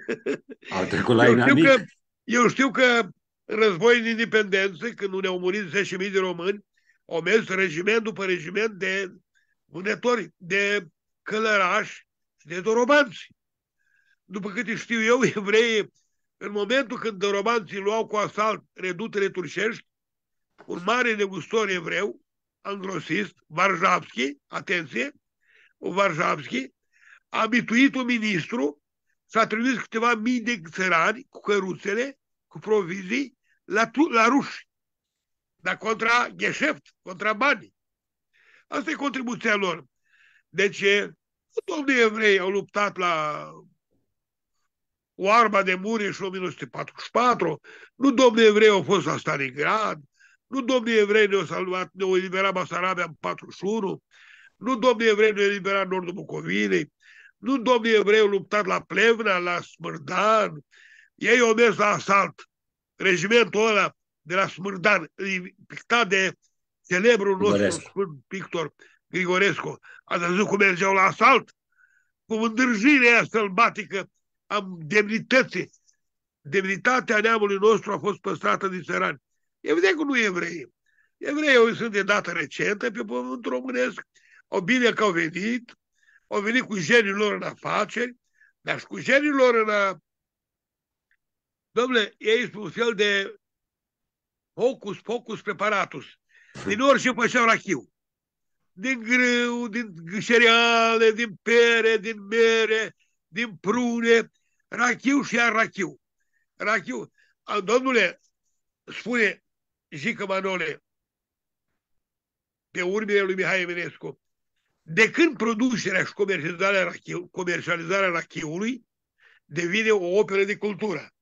Au trecut la eu inamic. Știu că, eu știu că în război în independență, când nu ne-au murit 10.000 de români, au mers regiment după regiment de vânători, de călărași și de dorobanți. După câte știu eu, evrei, în momentul când dorobanții luau cu asalt redutele turcești, un mare negustor evreu, anglosist, Varjavski, atenție, un Varjavski, a bituit un ministru, s-a trimis câteva mii de țărani cu căruțele, cu provizii, la, la ruși dar contra gheșeft, contra bani. Asta e contribuția lor. Deci, domnii evrei au luptat la Oarba de Mureș 1944, nu domnul evrei au fost la Stalingrad, nu domnul evrei ne-au salvat, ne-au eliberat Basarabia în 41, nu domnul evrei ne-au eliberat nordul Bucovinei, nu domnul evrei au luptat la Plevna, la Smârdan, ei au mers la asalt. Regimentul ăla de la Smârdan, pictat de celebrul nostru Sfânt Pictor Grigorescu. A văzut cum mergeau la asalt? Cu îndrăjirea sălbatică a demnității. Demnitatea neamului nostru a fost păstrată din țărani. Evident că nu evrei. Evreii sunt de dată recentă pe pământul românesc. Au bine că au venit, au venit cu genii lor în afaceri, dar și cu genii lor în a... Domnule, ei sunt un fel de focus, focus preparatus. Din orice făceau rachiu. Din grâu, din cereale, din pere, din mere, din prune, rachiu și iar rachiu. Rachiu. Domnule, spune Jică Manole, pe urmele lui Mihai Eminescu, de când producerea și comercializarea, rachiu, comercializarea rachiului devine o operă de cultură.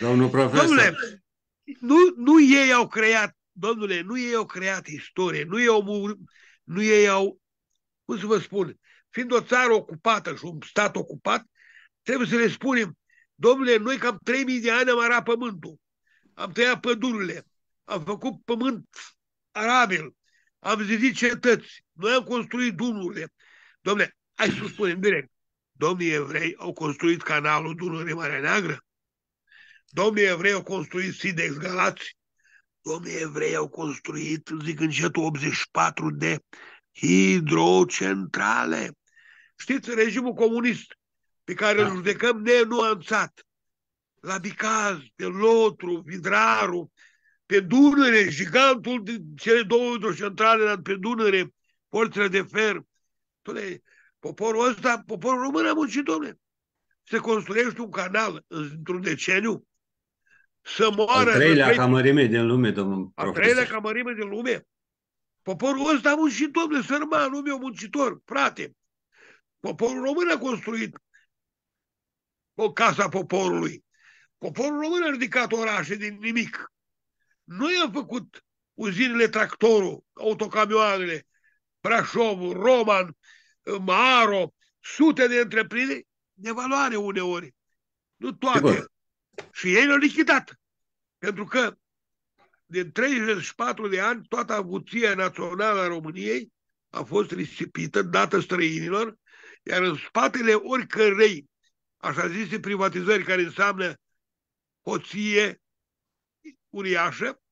Domnul profesor. Domnule, nu, nu ei au creat, domnule, nu ei au creat istorie, nu ei au, nu ei au, cum să vă spun, fiind o țară ocupată și un stat ocupat, trebuie să le spunem, domnule, noi cam 3000 de ani am arat pământul, am tăiat pădurile, am făcut pământ arabil, am zidit cetăți, noi am construit dumurile. Domnule, hai să spunem direct, domnii evrei au construit canalul Dunării Marea Neagră, domnii evrei au construit Sidex Galați, domnii evrei au construit, zic încetul, 84 de hidrocentrale. Știți, regimul comunist pe care da. îl judecăm nenuanțat, la Bicaz, pe Lotru, Vidraru, pe Dunăre, gigantul de cele două hidrocentrale pe Dunăre, porțile de fer. Doamne, poporul ăsta, poporul român a muncit, domne. Se construiește un canal într-un deceniu, să moară... Al treilea trei... camărime din lume, domnul Al treilea camărime din lume. Poporul ăsta a muncit, domnule, sărman, lume, un muncitor, frate. Poporul român a construit o casa poporului. Poporul român a ridicat orașe din nimic. Noi am făcut uzinile tractorul, autocamioanele, Brașovul, Roman, Maro, sute de întreprinderi de valoare uneori. Nu toate. Sigur. Și ei l-au lichidat. Pentru că din 34 de ani toată avuția națională a României a fost risipită, dată străinilor, iar în spatele oricărei, așa zise, privatizări care înseamnă hoție uriașă,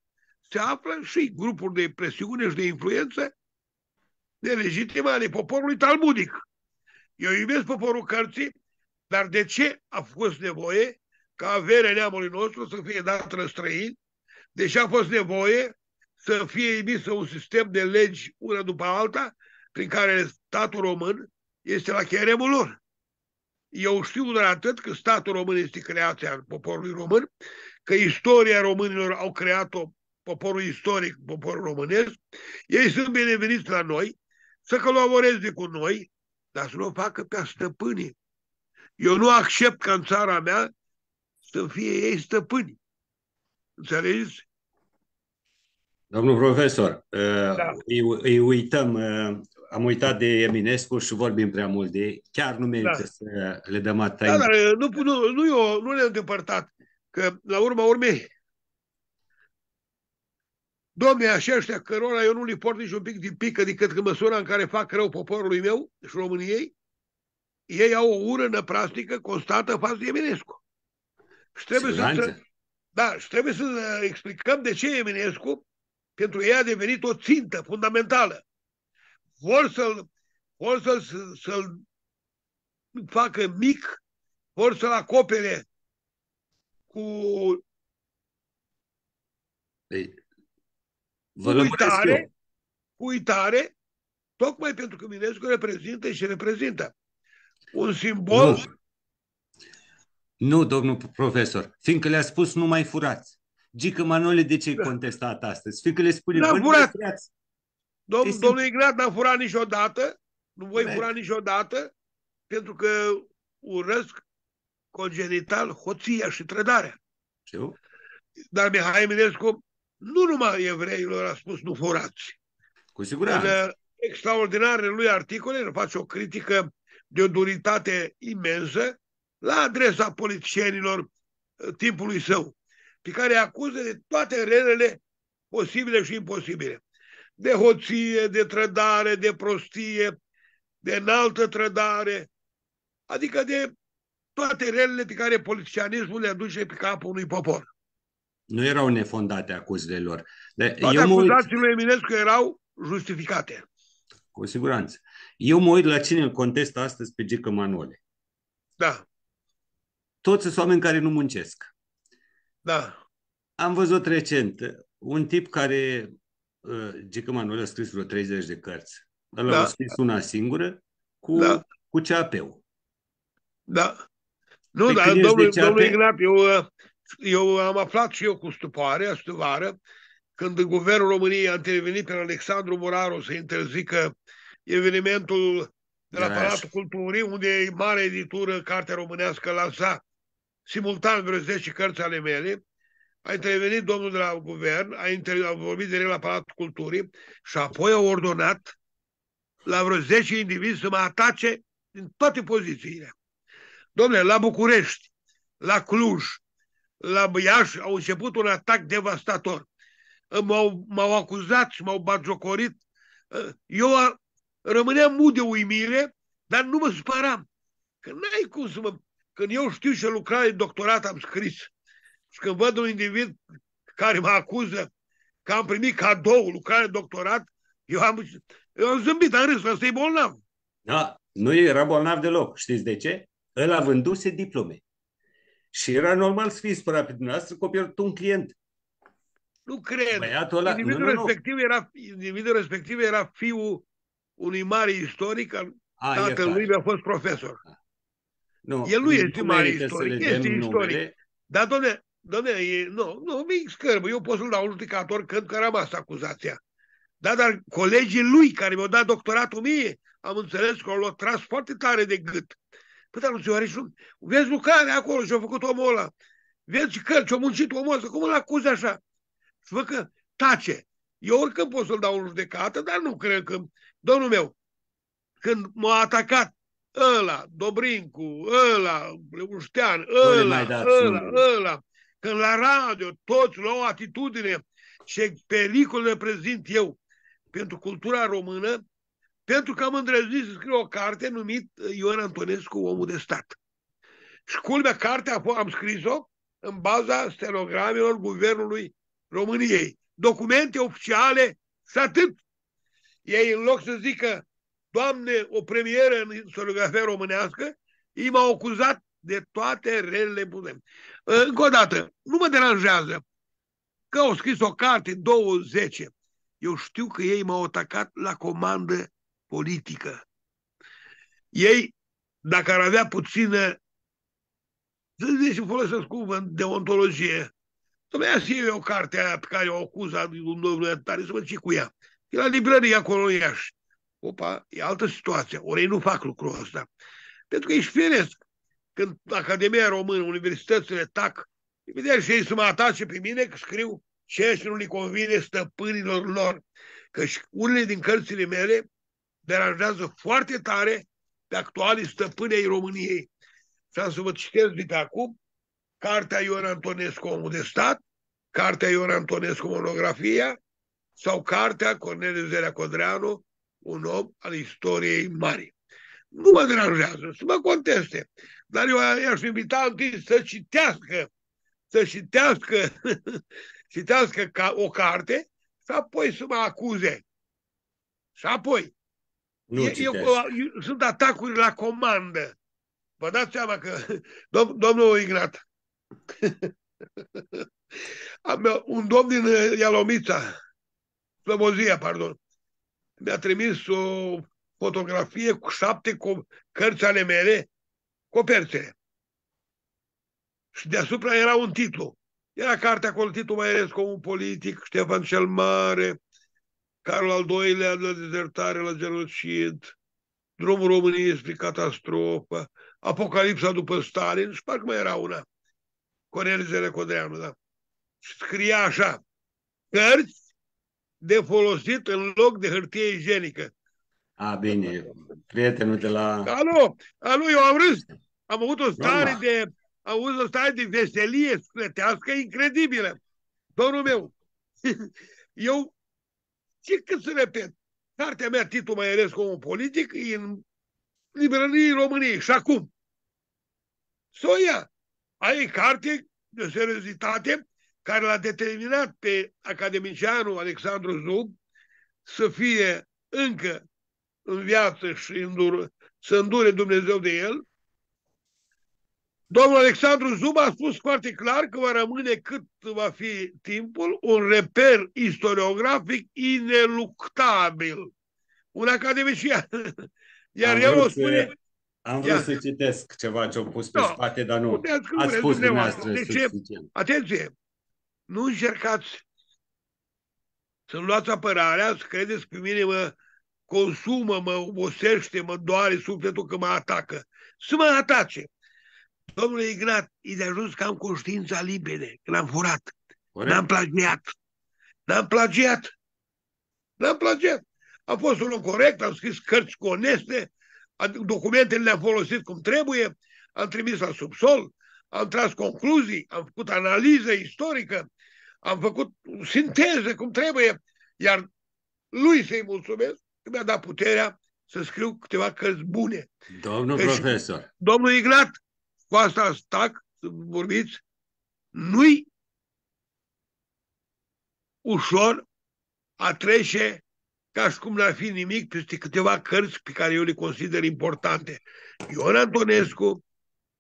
se află și grupuri de presiune și de influență nelegitime ale poporului talmudic. Eu iubesc poporul cărții, dar de ce a fost nevoie ca averea neamului nostru să fie dată la străini, deși a fost nevoie să fie emisă un sistem de legi una după alta, prin care statul român este la cheremul lor. Eu știu doar atât că statul român este creația poporului român, că istoria românilor au creat-o poporul istoric, poporul românesc, ei sunt bineveniți la noi, să colaboreze cu noi, dar să nu o facă pe a stăpânii. Eu nu accept ca în țara mea să fie ei stăpâni. Înțelegeți? Domnul profesor, da. Uh, îi, îi uităm, uh, am uitat de Eminescu și vorbim prea mult de ei. Chiar nu merită da. să le dăm atâta. Da, dar uh, nu, nu, nu, eu, nu le-am depărtat. Că, la urma urmei, domnii aceștia cărora eu nu li port nici un pic din pică decât că măsura în care fac rău poporului meu și României, ei au o ură năprastică constată față de Eminescu. Și trebuie să, da, și trebuie să explicăm de ce Eminescu pentru ei a devenit o țintă fundamentală. Vor să-l, vor să-l, să-l facă mic, vor să-l acopere cu Ei, vă cu uitare, cu uitare, tocmai pentru că Eminescu reprezintă și reprezintă un simbol nu. Nu, domnul profesor, fiindcă le-a spus nu mai furați. Gică Manole, de ce ai da. contestat astăzi? Fiindcă le spune, n-a furat. Domn, domnul Ignat n-a furat niciodată, nu voi fura niciodată, pentru că urăsc congenital hoția și trădarea. Știu? Dar Mihai Eminescu nu numai evreilor a spus nu furați. Cu siguranță. În uh, extraordinarele lui articole el face o critică de o duritate imensă la adresa politicienilor uh, timpului său, pe care acuză de toate relele posibile și imposibile. De hoție, de trădare, de prostie, de înaltă trădare, adică de toate relele pe care politicianismul le aduce pe capul unui popor. Nu erau nefondate acuzele lor. De, toate eu acuzațiile lui Eminescu erau justificate. Cu siguranță. Eu mă uit la cine îl contestă astăzi pe Gică Manole. Da. Toți sunt oameni care nu muncesc. Da. Am văzut recent un tip care, uh, Gică Manole a scris vreo 30 de cărți. Ăla da. a scris una singură cu, da. cu CAP-ul. Da. Nu, dar domnul, domnul Ignat, eu, uh, eu am aflat și eu cu stupoare, astuvară, când guvernul României a intervenit pe Alexandru Moraru să interzică evenimentul de la Palatul Culturii, unde e mare editură, Cartea Românească lansa simultan vreo 10 cărți ale mele, a intervenit domnul de la guvern, a, inter... a vorbit direct la Palatul Culturii și apoi a ordonat la vreo 10 indivizi să mă atace din toate pozițiile. Domnule, la București, la Cluj, la Iași au început un atac devastator. M-au, m-au acuzat și m-au bagiocorit. Eu rămâneam mut de uimire, dar nu mă supăram. Că n-ai cum să mă... Când eu știu ce lucrare de doctorat am scris și când văd un individ care mă acuză că am primit cadou lucrare de doctorat, eu am, eu am zâmbit, am râs, ăsta e bolnav. Da, nu era bolnav deloc. Știți de ce? El a vânduse diplome. Și era normal să fii spărat pe dumneavoastră că a pierdut un client. Nu cred. Băiatul ăla... Individul, nu, nu, respectiv nu. Era, individul respectiv era fiul unui mare istoric, al tatălui mi-a fost profesor. Nu, El nu este mare istoric, este istoric. Dar, domne, domne, e, nu, nu, mi scârbă. Eu pot să-l dau un judicator când că a rămas acuzația. Da, dar colegii lui care mi-au dat doctoratul mie, am înțeles că l-au tras foarte tare de gât. Păi, dar nu oare și vezi lucrarea acolo și-a făcut omul ăla. Vezi că ce-a muncit omul ăsta, cum îl acuzi așa? Și văd că tace. Eu oricând pot să-l dau în judecată, dar nu cred că... Domnul meu, când m-a atacat ăla, Dobrincu, ăla, Leuștean, ăla, ăla, ăla, când la radio toți luau atitudine ce pericol reprezint eu pentru cultura română, pentru că am îndrăznit să scriu o carte numit Ion Antonescu, Omul de Stat. Și culmea, cartea am scris-o în baza stenogramelor Guvernului României. Documente oficiale și atât. Ei, în loc să zică, Doamne, o premieră în istoriografia românească, ei m-au acuzat de toate relele putem. Încă o dată, nu mă deranjează că au scris o carte 20. Eu știu că ei m-au atacat la comandă politică. Ei, dacă ar avea puțină, să zice, folosesc cuvânt, deontologie, Dom'le, să e o carte aia pe care o acuză un domnul tare, să văd ce cu ea. E la librărie acolo în Iași. Opa, e altă situație. Ori ei nu fac lucrul ăsta. Pentru că ești firesc. Când Academia Română, universitățile tac, evident și ei să mă atace pe mine că scriu ceea ce nu le convine stăpânilor lor. Că și unele din cărțile mele deranjează foarte tare pe actualii stăpâni ai României. Și am să vă citesc de pe acum cartea Ion Antonescu, Omul de Stat, cartea Ion Antonescu, Monografia, sau cartea Corneliu Zerea Codreanu, un om al istoriei mari. Nu mă deranjează, să mă conteste, dar eu i-aș invita întâi să citească, să citească, citească ca o carte și apoi să mă acuze. Și apoi, nu eu, eu, eu, sunt atacuri la comandă. Vă dați seama că, dom, domnul Ignat, un domn din Ialomița, Slobozia, pardon, mi-a trimis o fotografie cu șapte cărți ale mele, coperțele. Și deasupra era un titlu. Era cartea acolo, titlul mai un politic, Ștefan cel Mare, Carol al doilea la dezertare, la genocid, drumul României spre catastrofă, Apocalipsa după Stalin și parcă mai era una. Cornel Codreanu, da. Și scria așa, cărți de folosit în loc de hârtie igienică. A, bine, prietenul de la... Alo, alo, eu am râs. Am avut o stare Doamna. de am avut o stare de veselie scletească incredibilă. Domnul meu, eu, ce cât să repet, cartea mea, Titu Maierescu, omul politic, e în librării României. Și acum, să o ia. Ai carte de seriozitate care l-a determinat pe academicianul Alexandru Zub să fie încă în viață și îndur, să îndure Dumnezeu de el. Domnul Alexandru Zub a spus foarte clar că va rămâne cât va fi timpul un reper istoriografic ineluctabil. Un academician. Iar am el o spune... Am vrut Ia. să citesc ceva ce au pus pe no, spate, dar nu. Ați spus dumneavoastră. De ce? Atenție! Nu încercați să-mi luați apărarea, să credeți că mine mă consumă, mă obosește, mă doare sufletul că mă atacă. Să mă atace. Domnule Ignat, e de ajuns că am conștiința limpede, că l-am furat. N-am plagiat. N-am plagiat. N-am plagiat. Am fost un om corect, am scris cărți oneste, documentele le-am folosit cum trebuie, am trimis la subsol, am tras concluzii, am făcut analiză istorică, am făcut sinteză cum trebuie, iar lui să-i mulțumesc că mi-a dat puterea să scriu câteva cărți bune. Domnul deci, profesor. Domnul Ignat, cu asta stac, să vorbiți, nu-i ușor a trece ca și cum n-ar fi nimic peste câteva cărți pe care eu le consider importante. Ion Antonescu,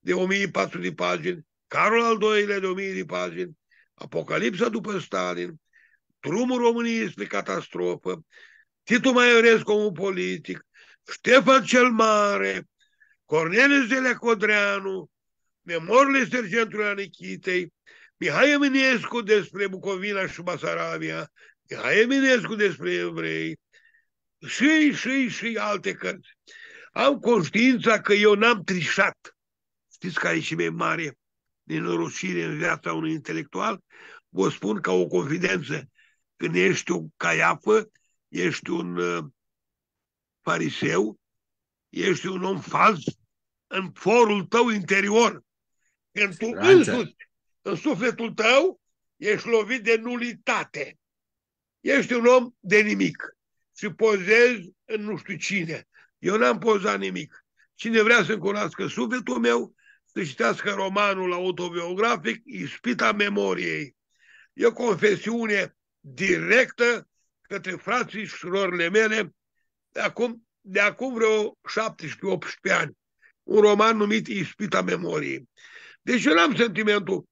de 1400 de pagini, Carol al II-lea de 1000 de pagini, Apocalipsa după Stalin, Drumul României spre catastrofă, Titu Maiorescu, omul politic, Ștefan cel Mare, Cornelis Zelea Codreanu, Memorile Sergentului Anichitei, Mihai Eminescu despre Bucovina și Basarabia, Mihai Eminescu despre evrei, și, și, și alte cărți. Am conștiința că eu n-am trișat. Știți care e și mai mare nenorocire în viața unui intelectual? Vă spun ca o confidență. Când ești o caiafă, ești un uh, fariseu, ești un om fals în forul tău interior. Când tu însuți, în sufletul tău, ești lovit de nulitate. Ești un om de nimic și pozezi în nu știu cine. Eu n-am pozat nimic. Cine vrea să cunoască sufletul meu, să citească romanul autobiografic Ispita memoriei. E o confesiune directă către frații și surorile mele de acum, de acum vreo 17-18 ani. Un roman numit Ispita memoriei. Deci eu n-am sentimentul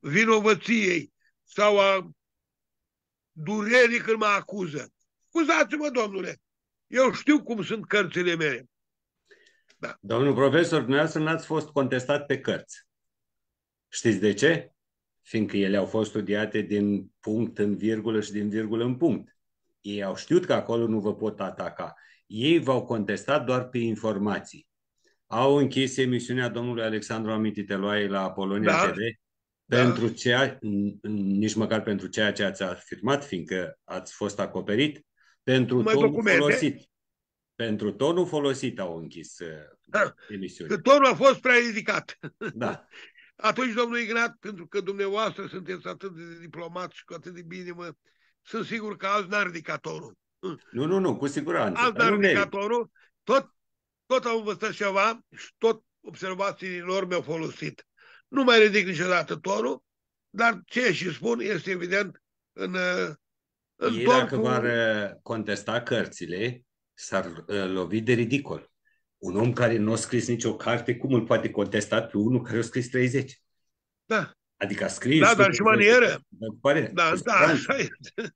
vinovăției sau a durerii când mă acuză. Scuzați-mă, domnule, eu știu cum sunt cărțile mele. Da. Domnul profesor, dumneavoastră n-ați fost contestat pe cărți. Știți de ce? Fiindcă ele au fost studiate din punct în virgulă și din virgulă în punct. Ei au știut că acolo nu vă pot ataca. Ei v-au contestat doar pe informații. Au închis emisiunea domnului Alexandru Amintiteloai la Polonia da. TV pentru da. ceea, nici măcar pentru ceea ce ați afirmat, fiindcă ați fost acoperit, pentru tonul documente. folosit. Pentru tonul folosit au închis uh, da. emisiunea. Că tonul a fost prea ridicat. Da. Atunci, domnul Ignat, pentru că dumneavoastră sunteți atât de diplomat și cu atât de bine, mă, sunt sigur că azi n-a ridicat tonul. Nu, nu, nu, cu siguranță. Azi n-a ridicat tonul. Tot, tot am învățat ceva și tot observațiile lor mi-au folosit. Nu mai ridic niciodată tonul, dar ce și spun este evident în uh, ei, dacă cu... v-ar uh, contesta cărțile, s-ar uh, lovi de ridicol. Un om care nu a scris nicio carte, cum îl poate contesta pe unul care a scris 30? Da. Adică a scris... Da, dar și manieră. Pare, da, da, așa este.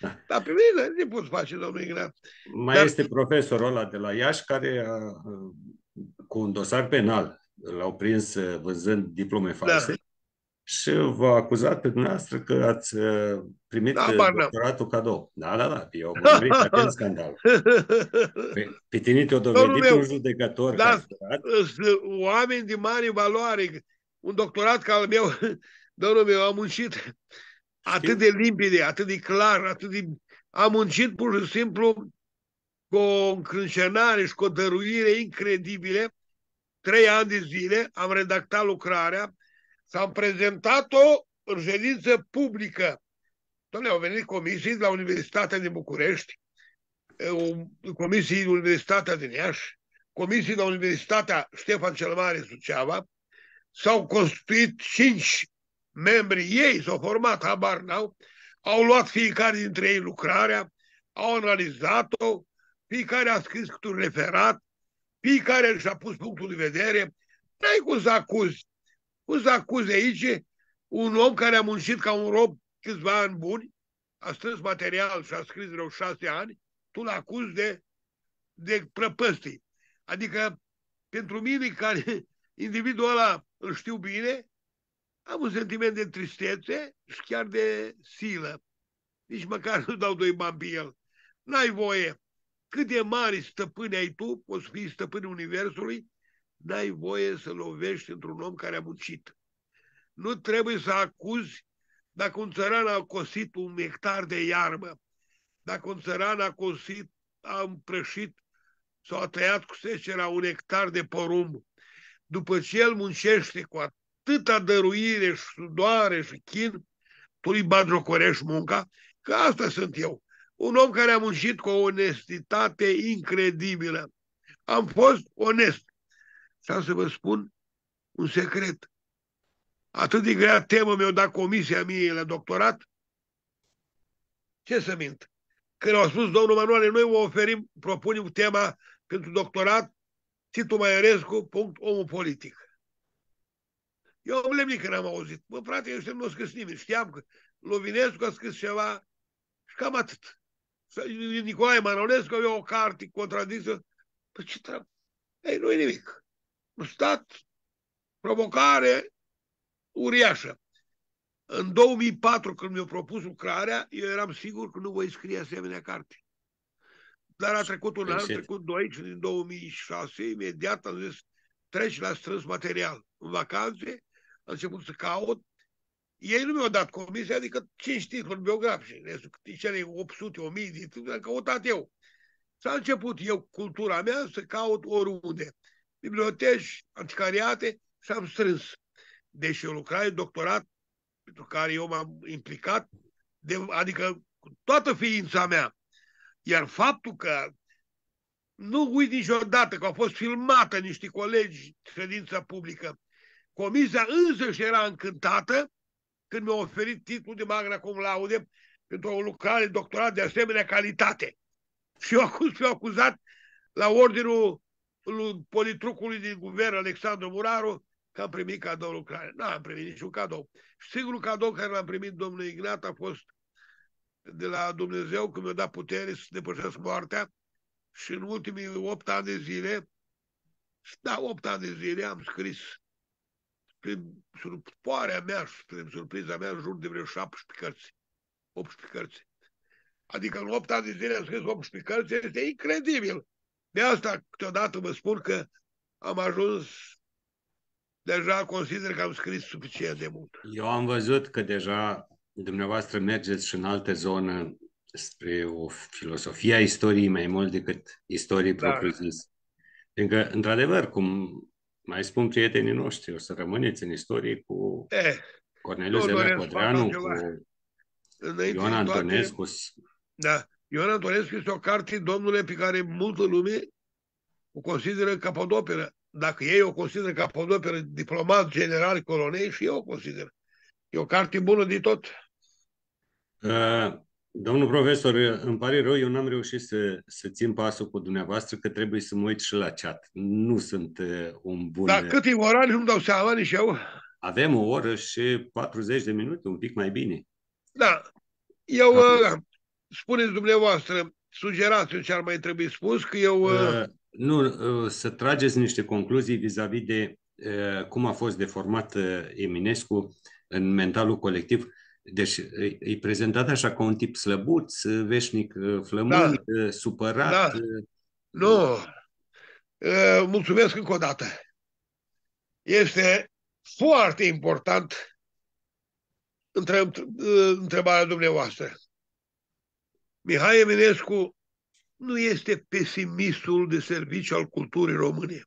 Da. Dar pe mine ce poți face, domnul Ignat? Mai dar... este profesorul ăla de la Iași care a, cu un dosar penal l-au prins uh, vânzând diplome false. Da. Și v-a acuzat pe dumneavoastră că ați uh, primit Da, uh, bar, da. doctoratul cadou. Da, da, da, eu am urmărit atent scandal. Pe, pe tine te-a Domnul dovedit meu, un judecător da, că ai furat? Sunt oameni de mare valoare. Un doctorat ca al meu, domnul meu, am muncit atât de limpede, atât de clar, atât de... Am muncit pur și simplu cu o încrâncenare și cu o dăruire incredibile. Trei ani de zile am redactat lucrarea, s-am prezentat-o în ședință publică. Dom'le, au venit comisii de la Universitatea din București, o- comisii din Universitatea din Iași, comisii de la Universitatea Ștefan cel Mare Suceava, s-au constituit cinci membri, ei s-au format, habar n-au, au luat fiecare dintre ei lucrarea, au analizat-o, fiecare a scris câte un referat, fiecare și-a pus punctul de vedere. N-ai cum să acuzi. Cum să acuzi aici un om care a muncit ca un rob câțiva ani buni, a strâns material și a scris vreo șase ani, tu l-acuzi de, de prăpăstii. Adică, pentru mine, care individul ăla îl știu bine, am un sentiment de tristețe și chiar de silă. Nici măcar nu dau doi bani pe el. N-ai voie. Cât de mari stăpâni ai tu, poți fi stăpânii Universului, n-ai voie să lovești într-un om care a muncit. Nu trebuie să acuzi dacă un țăran a cosit un hectar de iarbă, dacă un țăran a cosit, a împrășit sau a tăiat cu secera un hectar de porumb, după ce el muncește cu atâta dăruire și sudoare și chin, tu îi bagiocorești munca, că asta sunt eu. Un om care a muncit cu o onestitate incredibilă. Am fost onest. Și am să vă spun un secret. Atât de grea temă mi-a dat comisia mie la doctorat, ce să mint? Când au spus, domnul Manuale, noi vă oferim, propunem tema pentru doctorat, Titu Maiorescu, punct, omul politic. Eu am lemnit când am auzit. Bă, frate, eu știu, nu a scris nimeni. Știam că Lovinescu a scris ceva și cam atât. Nicolae Manolescu avea o carte contradicție. Păi ce treabă? Ei, nu e nimic. Un stat, provocare uriașă. În 2004, când mi-au propus lucrarea, eu eram sigur că nu voi scrie asemenea carte. Dar a trecut un an, a Greșit. trecut doi și din 2006, imediat am zis, treci la strâns material. În vacanțe, am început să caut. Ei nu mi-au dat comisia, adică 5 titluri biografice, restul cele 800, 1000 de titluri, am căutat eu. S-a început eu, cultura mea, să caut oriunde. Biblioteci, anticariate și am strâns. Deși o lucrare, doctorat, pentru care eu m-am implicat, de, adică cu toată ființa mea. Iar faptul că nu uit niciodată că au fost filmată niște colegi ședința publică, comisia însă și era încântată când mi-a oferit titlul de magna cum laude pentru o lucrare doctorat de asemenea calitate. Și eu acuz fi acuzat la ordinul lui politrucului din guvern Alexandru Muraru că am primit cadou lucrare. Nu am primit niciun cadou. Și singurul cadou care l-am primit domnul Ignat a fost de la Dumnezeu când mi-a dat putere să depășesc moartea și în ultimii opt ani de zile, da, opt ani de zile am scris prin surpoarea mea și prin surpriza mea în jur de vreo 17 cărți. 18 cărți. Adică în 8 ani de zile am scris 18 cărți, este incredibil. De asta câteodată vă spun că am ajuns, deja consider că am scris suficient de mult. Eu am văzut că deja dumneavoastră mergeți și în alte zone spre o filosofie a istoriei mai mult decât istorie Da. propriu-zis. Pentru că, într-adevăr, cum mai spun prietenii noștri, o să rămâneți în istorie cu Eh, Corneliu Nu Zelea doresc să fac Codreanu, altceva. cu înainte Ioan de toate, Antonescu. Da. Ioan Antonescu este o carte, domnule, pe care multă lume o consideră capodoperă. Dacă ei o consideră capodoperă, diplomat, general, colonei, și eu o consider. E o carte bună de tot. Uh, Domnul profesor, îmi pare rău, eu n-am reușit să, să țin pasul cu dumneavoastră, că trebuie să mă uit și la chat. Nu sunt uh, un bun... Dar cât e ora, nici nu dau seama nici eu. Avem o oră și 40 de minute, un pic mai bine. Da. Eu, Acum- uh, spuneți dumneavoastră, sugerați ce ar mai trebui spus, că eu... Uh, Uh, nu, uh, să trageți niște concluzii vis-a-vis de uh, cum a fost deformat uh, Eminescu în mentalul colectiv. Deci e prezentat așa ca un tip slăbuț, veșnic flămând, da. supărat. Da. Nu. Mulțumesc încă o dată. Este foarte important întrebarea dumneavoastră. Mihai Eminescu nu este pesimistul de serviciu al culturii române.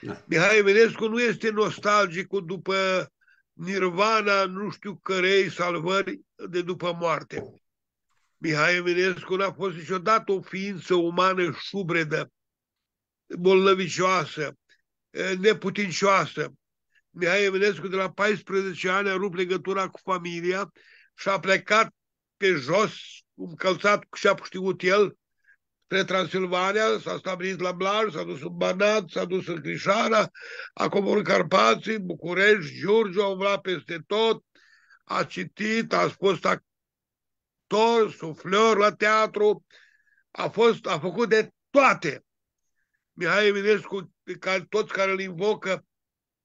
Da. Mihai Eminescu nu este nostalgicul după nirvana nu știu cărei salvări de după moarte. Mihai Eminescu n-a fost niciodată o ființă umană șubredă, bolnăvicioasă, neputincioasă. Mihai Eminescu de la 14 ani a rupt legătura cu familia și a plecat pe jos, încălțat și a știut el, spre Transilvania, s-a stabilit la Blaj, s-a dus în Banat, s-a dus în Crișana, a coborât Carpații, București, Giurgiu, a umblat peste tot, a citit, a fost actor, suflor la teatru, a, fost, a făcut de toate. Mihai Eminescu, pe care, toți care îl invocă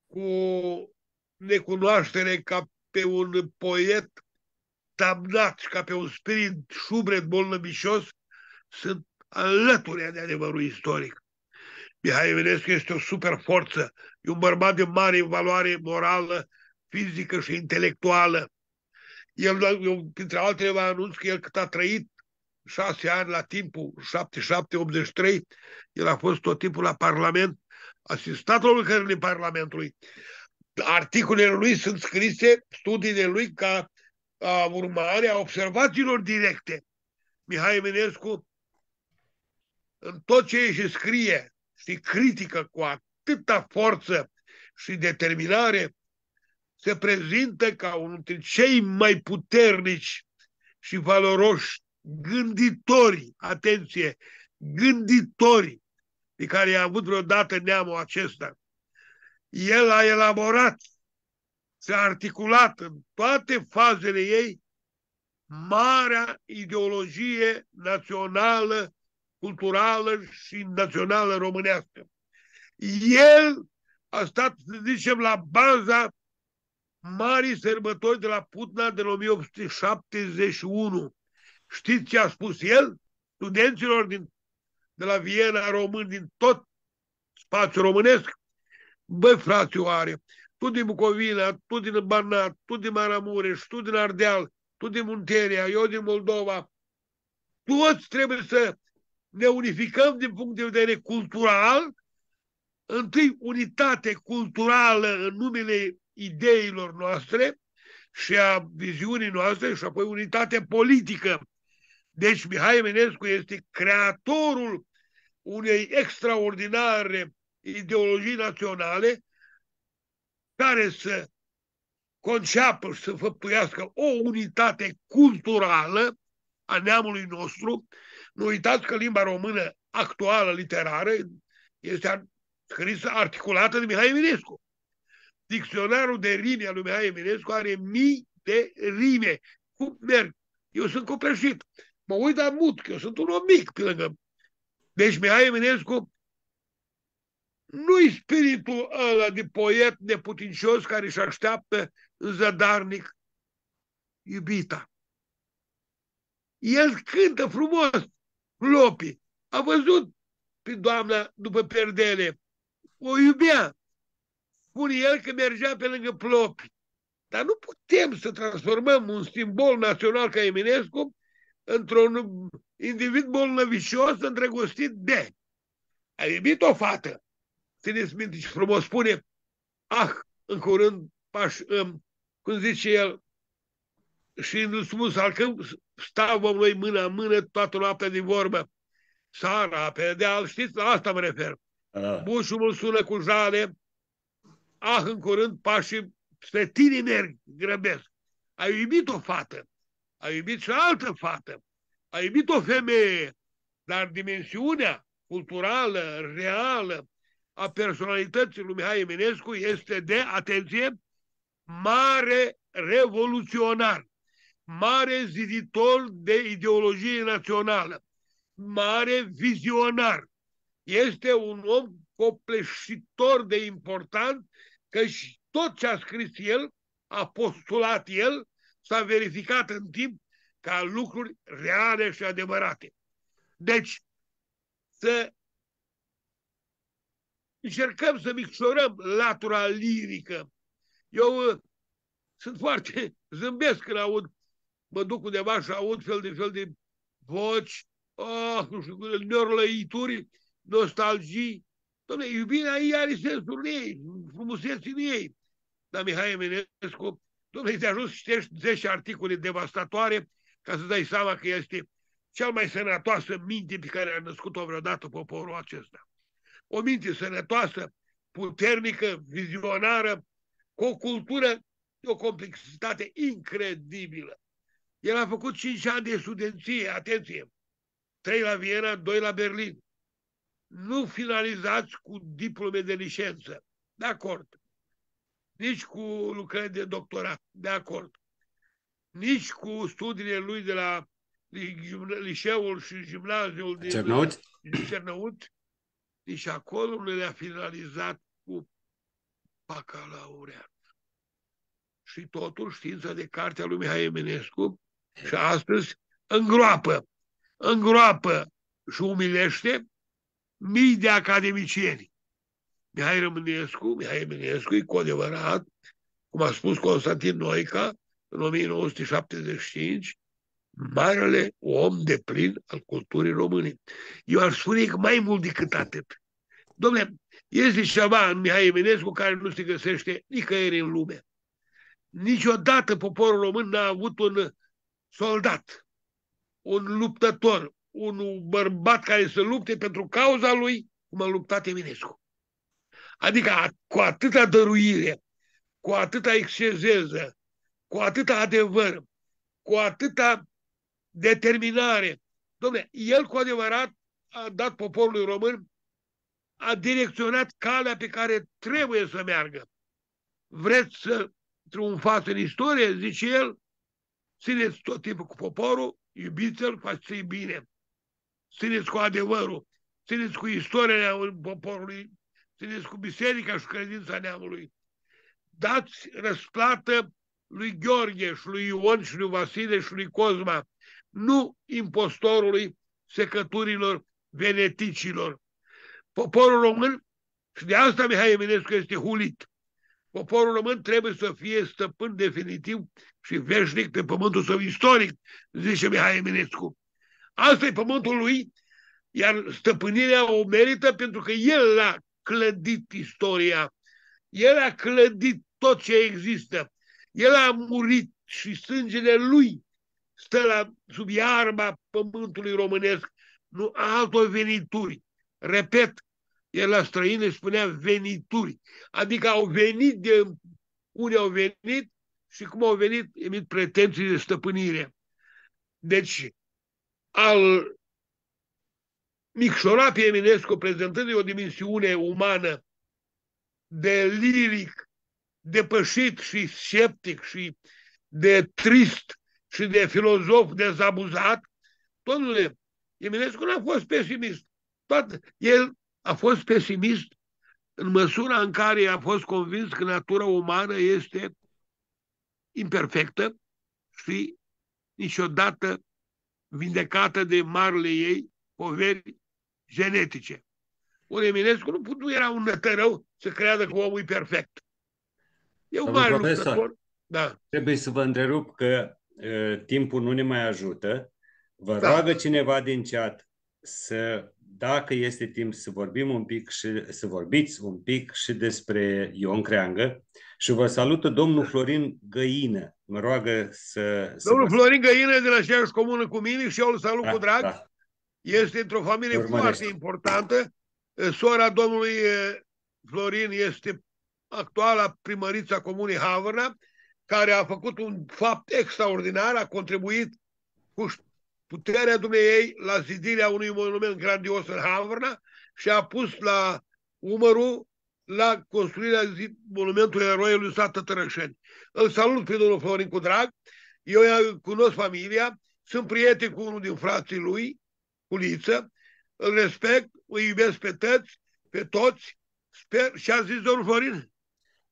cu necunoaștere ca pe un poet damnat și ca pe un spirit șubret bolnăbicios, sunt alături de adevărul istoric. Mihai Eminescu este o super forță, e un bărbat de mare valoare morală, fizică și intelectuală. El, eu, printre altele, vă anunț că el cât a trăit șase ani la timpul 77-83, el a fost tot timpul la Parlament, asistatul lucrării Parlamentului. Articolele lui sunt scrise, studiile lui, ca a urmare a observațiilor directe. Mihai Eminescu în tot ce își scrie și critică cu atâta forță și determinare, se prezintă ca unul dintre cei mai puternici și valoroși gânditori, atenție, gânditori pe care i-a avut vreodată neamul acesta. El a elaborat, s-a articulat în toate fazele ei marea ideologie națională culturală și națională românească. El a stat, să zicem, la baza marii sărbători de la Putna de 1871. Știți ce a spus el? Studenților din, de la Viena, români, din tot spațiul românesc? Băi, frate oare, tu din Bucovina, tu din Banat, tu din Maramureș, tu din Ardeal, tu din Munteria, eu din Moldova, toți trebuie să ne unificăm din punct de vedere cultural, întâi unitate culturală în numele ideilor noastre și a viziunii noastre și apoi unitate politică. Deci Mihai Eminescu este creatorul unei extraordinare ideologii naționale care să conceapă și să făptuiască o unitate culturală a neamului nostru, nu uitați că limba română actuală, literară, este scrisă, articulată de Mihai Eminescu. Dicționarul de rime al lui Mihai Eminescu are mii de rime. Cum merg? Eu sunt copleșit. Mă uit la mut, că eu sunt un om mic pe lângă. Deci Mihai Eminescu nu-i spiritul ăla de poet neputincios care își așteaptă în zadarnic iubita. El cântă frumos, Lopi. A văzut pe doamna după perdele. O iubea. Spune el că mergea pe lângă plopi. Dar nu putem să transformăm un simbol național ca Eminescu într-un individ bolnăvicios îndrăgostit de. A iubit o fată. Țineți minte ce frumos spune. Ah, în curând, paș, um, cum zice el, și în spus al stau noi mână în mână toată noaptea din vorbă. Sara, pe deal, știți, la asta mă refer. Ah. Bușul îl sună cu jale, ah, în curând pașii spre tine merg, grăbesc. Ai iubit o fată, ai iubit și altă fată, ai iubit o femeie, dar dimensiunea culturală, reală, a personalității lui Mihai Eminescu este de, atenție, mare revoluționar mare ziditor de ideologie națională, mare vizionar. Este un om copleșitor de important că și tot ce a scris el a postulat el, s-a verificat în timp ca lucruri reale și adevărate. Deci, să încercăm să micșorăm latura lirică. Eu uh, sunt foarte zâmbesc când aud, mă duc undeva și aud fel de fel de voci, oh, nu știu, neorlăituri, nostalgii. Dom'le, iubirea ei are sensul ei, frumuseții în ei. Dar Mihai Eminescu, dom'le, te ajuns să citești 10 articole devastatoare ca să dai seama că este cel mai sănătoasă minte pe care a născut-o vreodată poporul acesta. O minte sănătoasă, puternică, vizionară, cu o cultură, o complexitate incredibilă. El a făcut 5 ani de studenție, atenție, 3 la Viena, 2 la Berlin. Nu finalizați cu diplome de licență. De acord. Nici cu lucrări de doctorat. De acord. Nici cu studiile lui de la liceul și gimnaziul din Cernăuți? Cernăuți. Nici acolo nu le-a finalizat cu bacalaureat. Și totul știința de carte a lui Mihai Eminescu și astăzi îngroapă, îngroapă și umilește mii de academicieni. Mihai Rămânescu, Mihai Eminescu e cu adevărat, cum a spus Constantin Noica în 1975, marele om de plin al culturii române. Eu aș spune că mai mult decât atât. Dom'le, este ceva în Mihai Eminescu care nu se găsește nicăieri în lume. Niciodată poporul român n-a avut un soldat, un luptător, un bărbat care să lupte pentru cauza lui, cum a luptat Eminescu. Adică cu atâta dăruire, cu atâta excezeză, cu atâta adevăr, cu atâta determinare. Dom'le, el cu adevărat a dat poporului român, a direcționat calea pe care trebuie să meargă. Vreți să triumfați în istorie, zice el, țineți tot timpul cu poporul, iubiți-l, faceți bine. Țineți cu adevărul, țineți cu istoria poporului, țineți cu biserica și credința neamului. Dați răsplată lui Gheorghe și lui Ion și lui Vasile și lui Cozma, nu impostorului secăturilor veneticilor. Poporul român, și de asta Mihai Eminescu este hulit, poporul român trebuie să fie stăpân definitiv și veșnic pe pământul său istoric, zice Mihai Eminescu. Asta e pământul lui, iar stăpânirea o merită pentru că el a clădit istoria, el a clădit tot ce există, el a murit și sângele lui stă la, sub iarba pământului românesc, nu altor venituri. Repet, el la străine spunea venituri, adică au venit de unde au venit și cum au venit, emit pretenții de stăpânire. Deci, al micșora pe Eminescu prezentând o dimensiune umană de liric, depășit și sceptic și de trist și de filozof dezabuzat, domnule, Eminescu nu a fost pesimist. Toată, el a fost pesimist în măsura în care a fost convins că natura umană este imperfectă și niciodată vindecată de marele ei poveri genetice. Ori Eminescu nu, nu era un nătărău să creadă că omul e perfect. E un mare lucrător. Da. Trebuie să vă întrerup că uh, timpul nu ne mai ajută. Vă da. roagă cineva din chat să, dacă este timp, să vorbim un pic și să vorbiți un pic și despre Ion Creangă. Și vă salută domnul Florin Găină. Mă roagă să... Domnul să Florin Găină de la aceeași comună cu mine și eu îl salut da, cu drag. Da. Este într-o familie Urmărește. foarte importantă. Sora domnului Florin este actuala primărița comunei Havrna, care a făcut un fapt extraordinar, a contribuit cu puterea dumneei la zidirea unui monument grandios în Havrna și a pus la umărul la construirea monumentului eroiului sat Tătărășeni. Îl salut pe domnul Florin cu drag, eu cunosc familia, sunt prieten cu unul din frații lui, cu Liță, îl respect, îi iubesc pe toți, pe toți, sper, și a zis domnul Florin?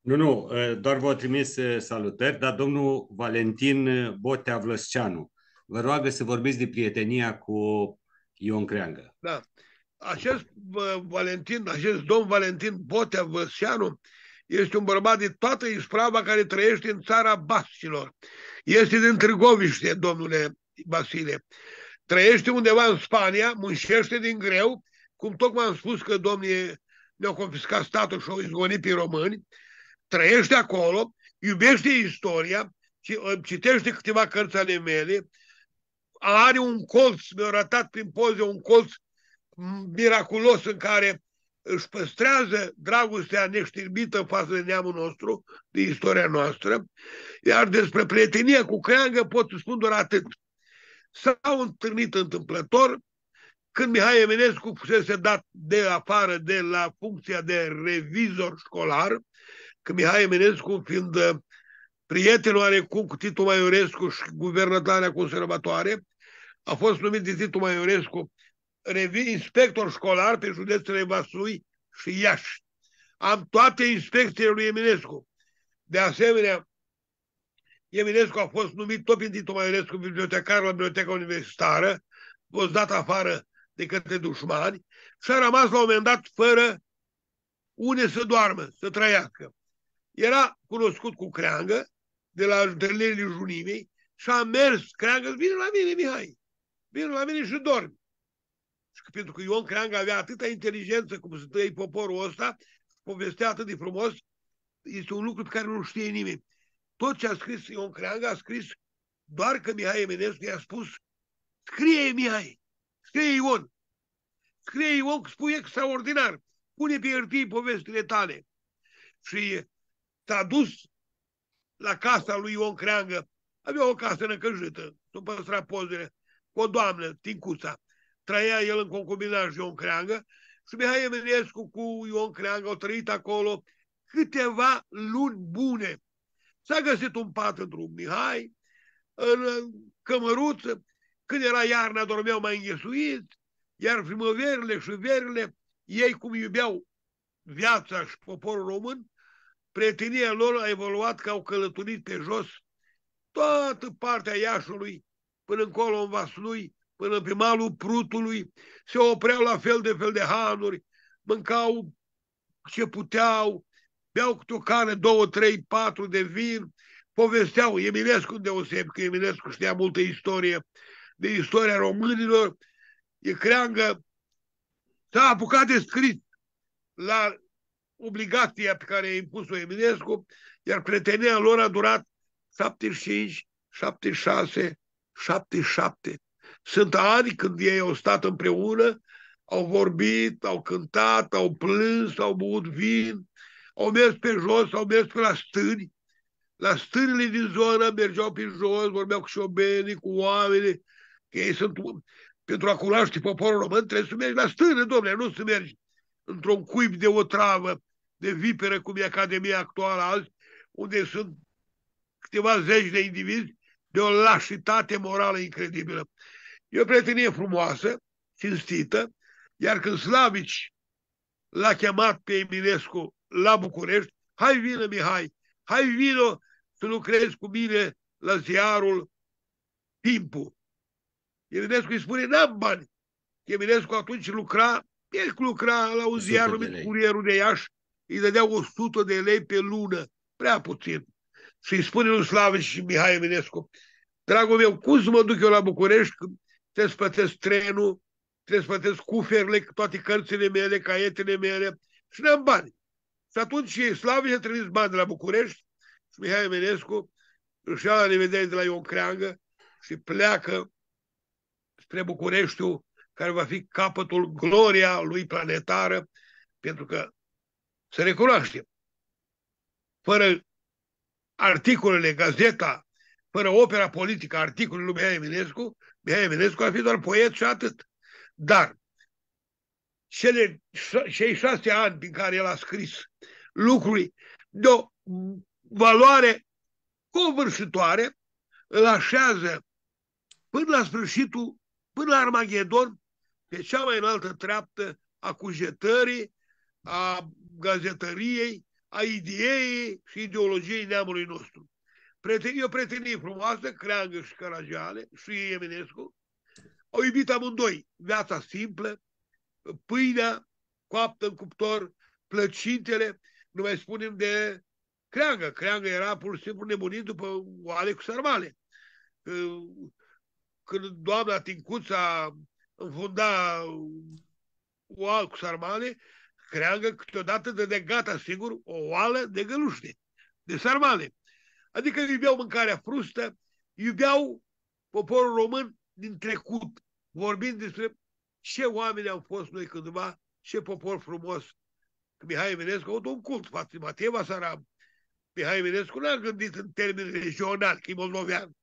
Nu, nu, doar vă trimis salutări, dar domnul Valentin Botea Vlăsceanu vă roagă să vorbiți de prietenia cu Ion Creangă. Da. Acest Valentin, acest domn Valentin Botea Vlăsceanu este un bărbat de toată isprava care trăiește în țara Bascilor. Este din Târgoviște, domnule Basile. Trăiește undeva în Spania, muncește din greu, cum tocmai am spus că domnii ne-au confiscat statul și au izgonit pe români, trăiește acolo, iubește istoria, citește câteva cărți ale mele, are un colț, mi-a arătat prin poze un colț miraculos în care își păstrează dragostea neștirbită față de neamul nostru, de istoria noastră, iar despre prietenia cu creangă pot să spun doar atât. S-au întâlnit întâmplător când Mihai Eminescu fusese dat de afară de la funcția de revizor școlar, că Mihai Eminescu, fiind uh, prietenul oarecum cu Titu Maiorescu și guvernătoarea conservatoare, a fost numit de Titu Maiorescu inspector școlar pe județele Vaslui și Iași. Am toate inspecțiile lui Eminescu. De asemenea, Eminescu a fost numit tot prin Titu Maiorescu bibliotecar la Biblioteca Universitară, a fost dat afară de către dușmani și a rămas la un moment dat fără une să doarmă, să trăiască. Era cunoscut cu creangă de la întâlnirile junimii și a mers creangă, vine la mine, Mihai, vine la mine și dormi. Și pentru că Ion Creangă avea atâta inteligență cum să trăi poporul ăsta, povestea atât de frumos, este un lucru pe care nu știe nimeni. Tot ce a scris Ion Creangă a scris doar că Mihai Eminescu i-a spus scrie Mihai, scrie Ion, scrie Ion, spui extraordinar, pune pe hârtie povestile tale. Și s-a dus la casa lui Ion Creangă, avea o casă năcăjită, s-o păstra pozele, cu o doamnă, Tincuța. Trăia el în concubinaj Ion Creangă și Mihai Eminescu cu Ion Creangă au trăit acolo câteva luni bune. S-a găsit un pat într-un Mihai, în cămăruță, când era iarna dormeau mai înghesuiți, iar primăverile și verile, ei cum iubeau viața și poporul român, prietenia lor a evoluat că au călătorit pe jos toată partea Iașului până încolo în Vaslui, până pe malul Prutului, se opreau la fel de fel de hanuri, mâncau ce puteau, beau câte o cană, două, trei, patru de vin, povesteau, Eminescu deoseb, că Eminescu știa multă istorie, de istoria românilor, e creangă, s-a apucat de scris la obligația pe care a impus-o Eminescu, iar prietenia lor a durat 75, 76, 77. Sunt ani când ei au stat împreună, au vorbit, au cântat, au plâns, au băut vin, au mers pe jos, au mers pe la stâni. La stânile din zonă mergeau pe jos, vorbeau cu șobenii, cu oamenii, că ei sunt, pentru a cunoaște poporul român, trebuie să mergi la stână, domnule, nu să mergi într-un cuib de o travă, de viperă, cum e Academia actuală azi, unde sunt câteva zeci de indivizi de o lașitate morală incredibilă. E o prietenie frumoasă, cinstită, iar când Slavici l-a chemat pe Eminescu la București, hai vină Mihai, hai vină să lucrezi cu mine la ziarul Timpul. Eminescu îi spune, n-am bani. Eminescu atunci lucra, el lucra la un ziar numit Curierul de Iași, îi dădea 100 de lei pe lună, prea puțin. Și îi spune lui Slavici și Mihai Eminescu, dragul meu, cum să mă duc eu la București trebuie să plătesc trenul, trebuie să plătesc cuferele, toate cărțile mele, caietele mele și n-am bani. Și atunci Slavia a trimis bani de la București și Mihai Eminescu își ia la revedere de la Ion Creangă și pleacă spre Bucureștiul, care va fi capătul gloria lui planetară, pentru că să recunoaștem, fără articolele, gazeta, fără opera politică, articolul lui Mihai Eminescu, Mihai Eminescu ar fi doar poet și atât. Dar cele, cei șase ani din care el a scris lucruri de o valoare covârșitoare, îl așează până la sfârșitul, până la Armagedon, pe cea mai înaltă treaptă a cugetării, a gazetăriei, a ideii și ideologiei neamului nostru. Prietenie, o prietenie frumoasă, Creangă și Caragiale și Eminescu, au iubit amândoi viața simplă, pâinea coaptă în cuptor, plăcintele, nu mai spunem de Creangă. Creangă era pur și simplu nebunit după oale cu sarmale. Când doamna Tincuța înfunda oală cu sarmale, Creangă câteodată de gata, sigur, o oală de găluște, de sarmale. Adică iubeau mâncarea frustă, iubeau poporul român din trecut, vorbind despre ce oameni am fost noi cândva, ce popor frumos. Mihai Eminescu a avut un cult față de Matei Vasaram. Mihai Eminescu n-a gândit în termeni regionali, că e moldovean.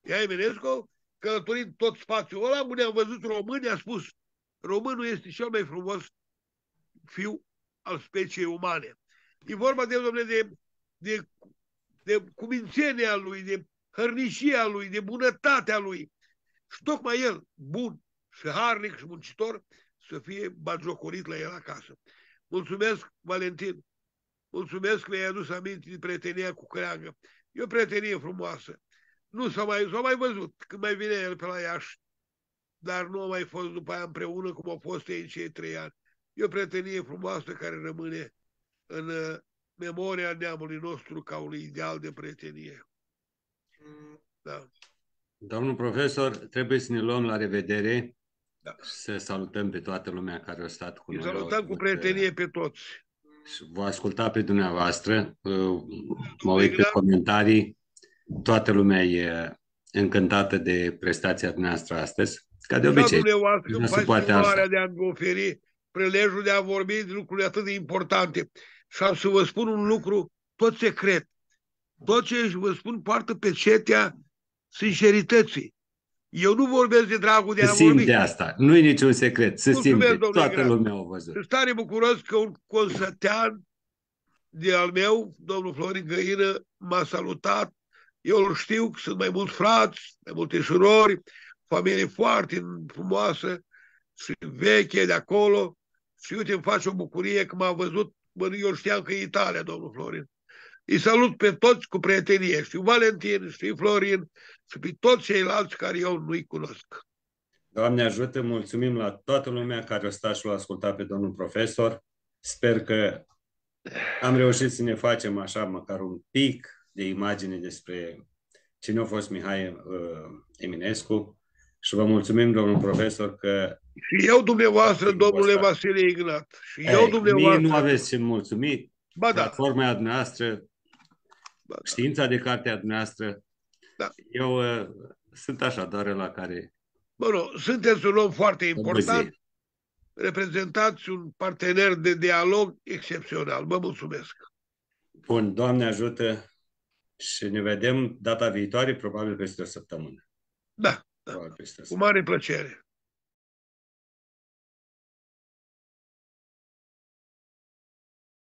Mihai Eminescu, călătorind tot spațiul ăla, unde am văzut români, a spus, românul este cel mai frumos fiu al speciei umane. E vorba de, domnule, de, de, de cumințenia lui, de hărnișia lui, de bunătatea lui. Și tocmai el, bun și harnic și muncitor, să fie bagiocorit la el acasă. Mulțumesc, Valentin. Mulțumesc că mi-ai adus aminte de prietenia cu Creangă. E o prietenie frumoasă. Nu s-a mai, s-a mai văzut când mai vine el pe la Iași, dar nu a mai fost după aia împreună cum au fost ei în cei trei ani. E o prietenie frumoasă care rămâne în uh, memoria neamului nostru ca un ideal de prietenie. Da. Domnul profesor, trebuie să ne luăm la revedere da. și să salutăm pe toată lumea care a stat cu noi. Salutăm cu prietenie pe toți. Și vă asculta pe dumneavoastră, uh, mă uit pe comentarii, toată lumea e încântată de prestația noastră astăzi, ca de obicei. Nu se poate de a oferi prelejul de a vorbi de lucruri atât de importante. Și am să vă spun un lucru tot secret. Tot ce vă spun poartă pe cetea sincerității. Eu nu vorbesc de dragul de a simte vorbi. asta. Nu e niciun secret. Se Mulțumesc, simte. Toată Gran. lumea o văzut. Sunt tare bucuros că un consătean de al meu, domnul Florin Găină, m-a salutat. Eu îl știu că sunt mai mulți frați, mai multe surori, familie foarte frumoasă și veche de acolo. Și uite, îmi face o bucurie că m-a văzut, bă, eu știam că e Italia, domnul Florin. Îi salut pe toți cu prietenie, și Valentin, și Florin, și pe toți ceilalți care eu nu-i cunosc. Doamne ajută, mulțumim la toată lumea care a stat și l-a ascultat pe domnul profesor. Sper că am reușit să ne facem așa măcar un pic de imagine despre cine a fost Mihai uh, Eminescu și vă mulțumim, domnul profesor, că și eu dumneavoastră, domnule asta. Vasile Ignat. Și Ei, eu dumneavoastră. Mie nu aveți ce mulțumi. Ba da. Platforma noastră, ba da. știința de cartea noastră. Da. Eu uh, sunt așa, doar la care... Bă, nu, sunteți un om foarte important. Reprezentați un partener de dialog excepțional. Vă mulțumesc. Bun, Doamne ajută și ne vedem data viitoare, probabil peste o săptămână. Da, da. cu mare plăcere.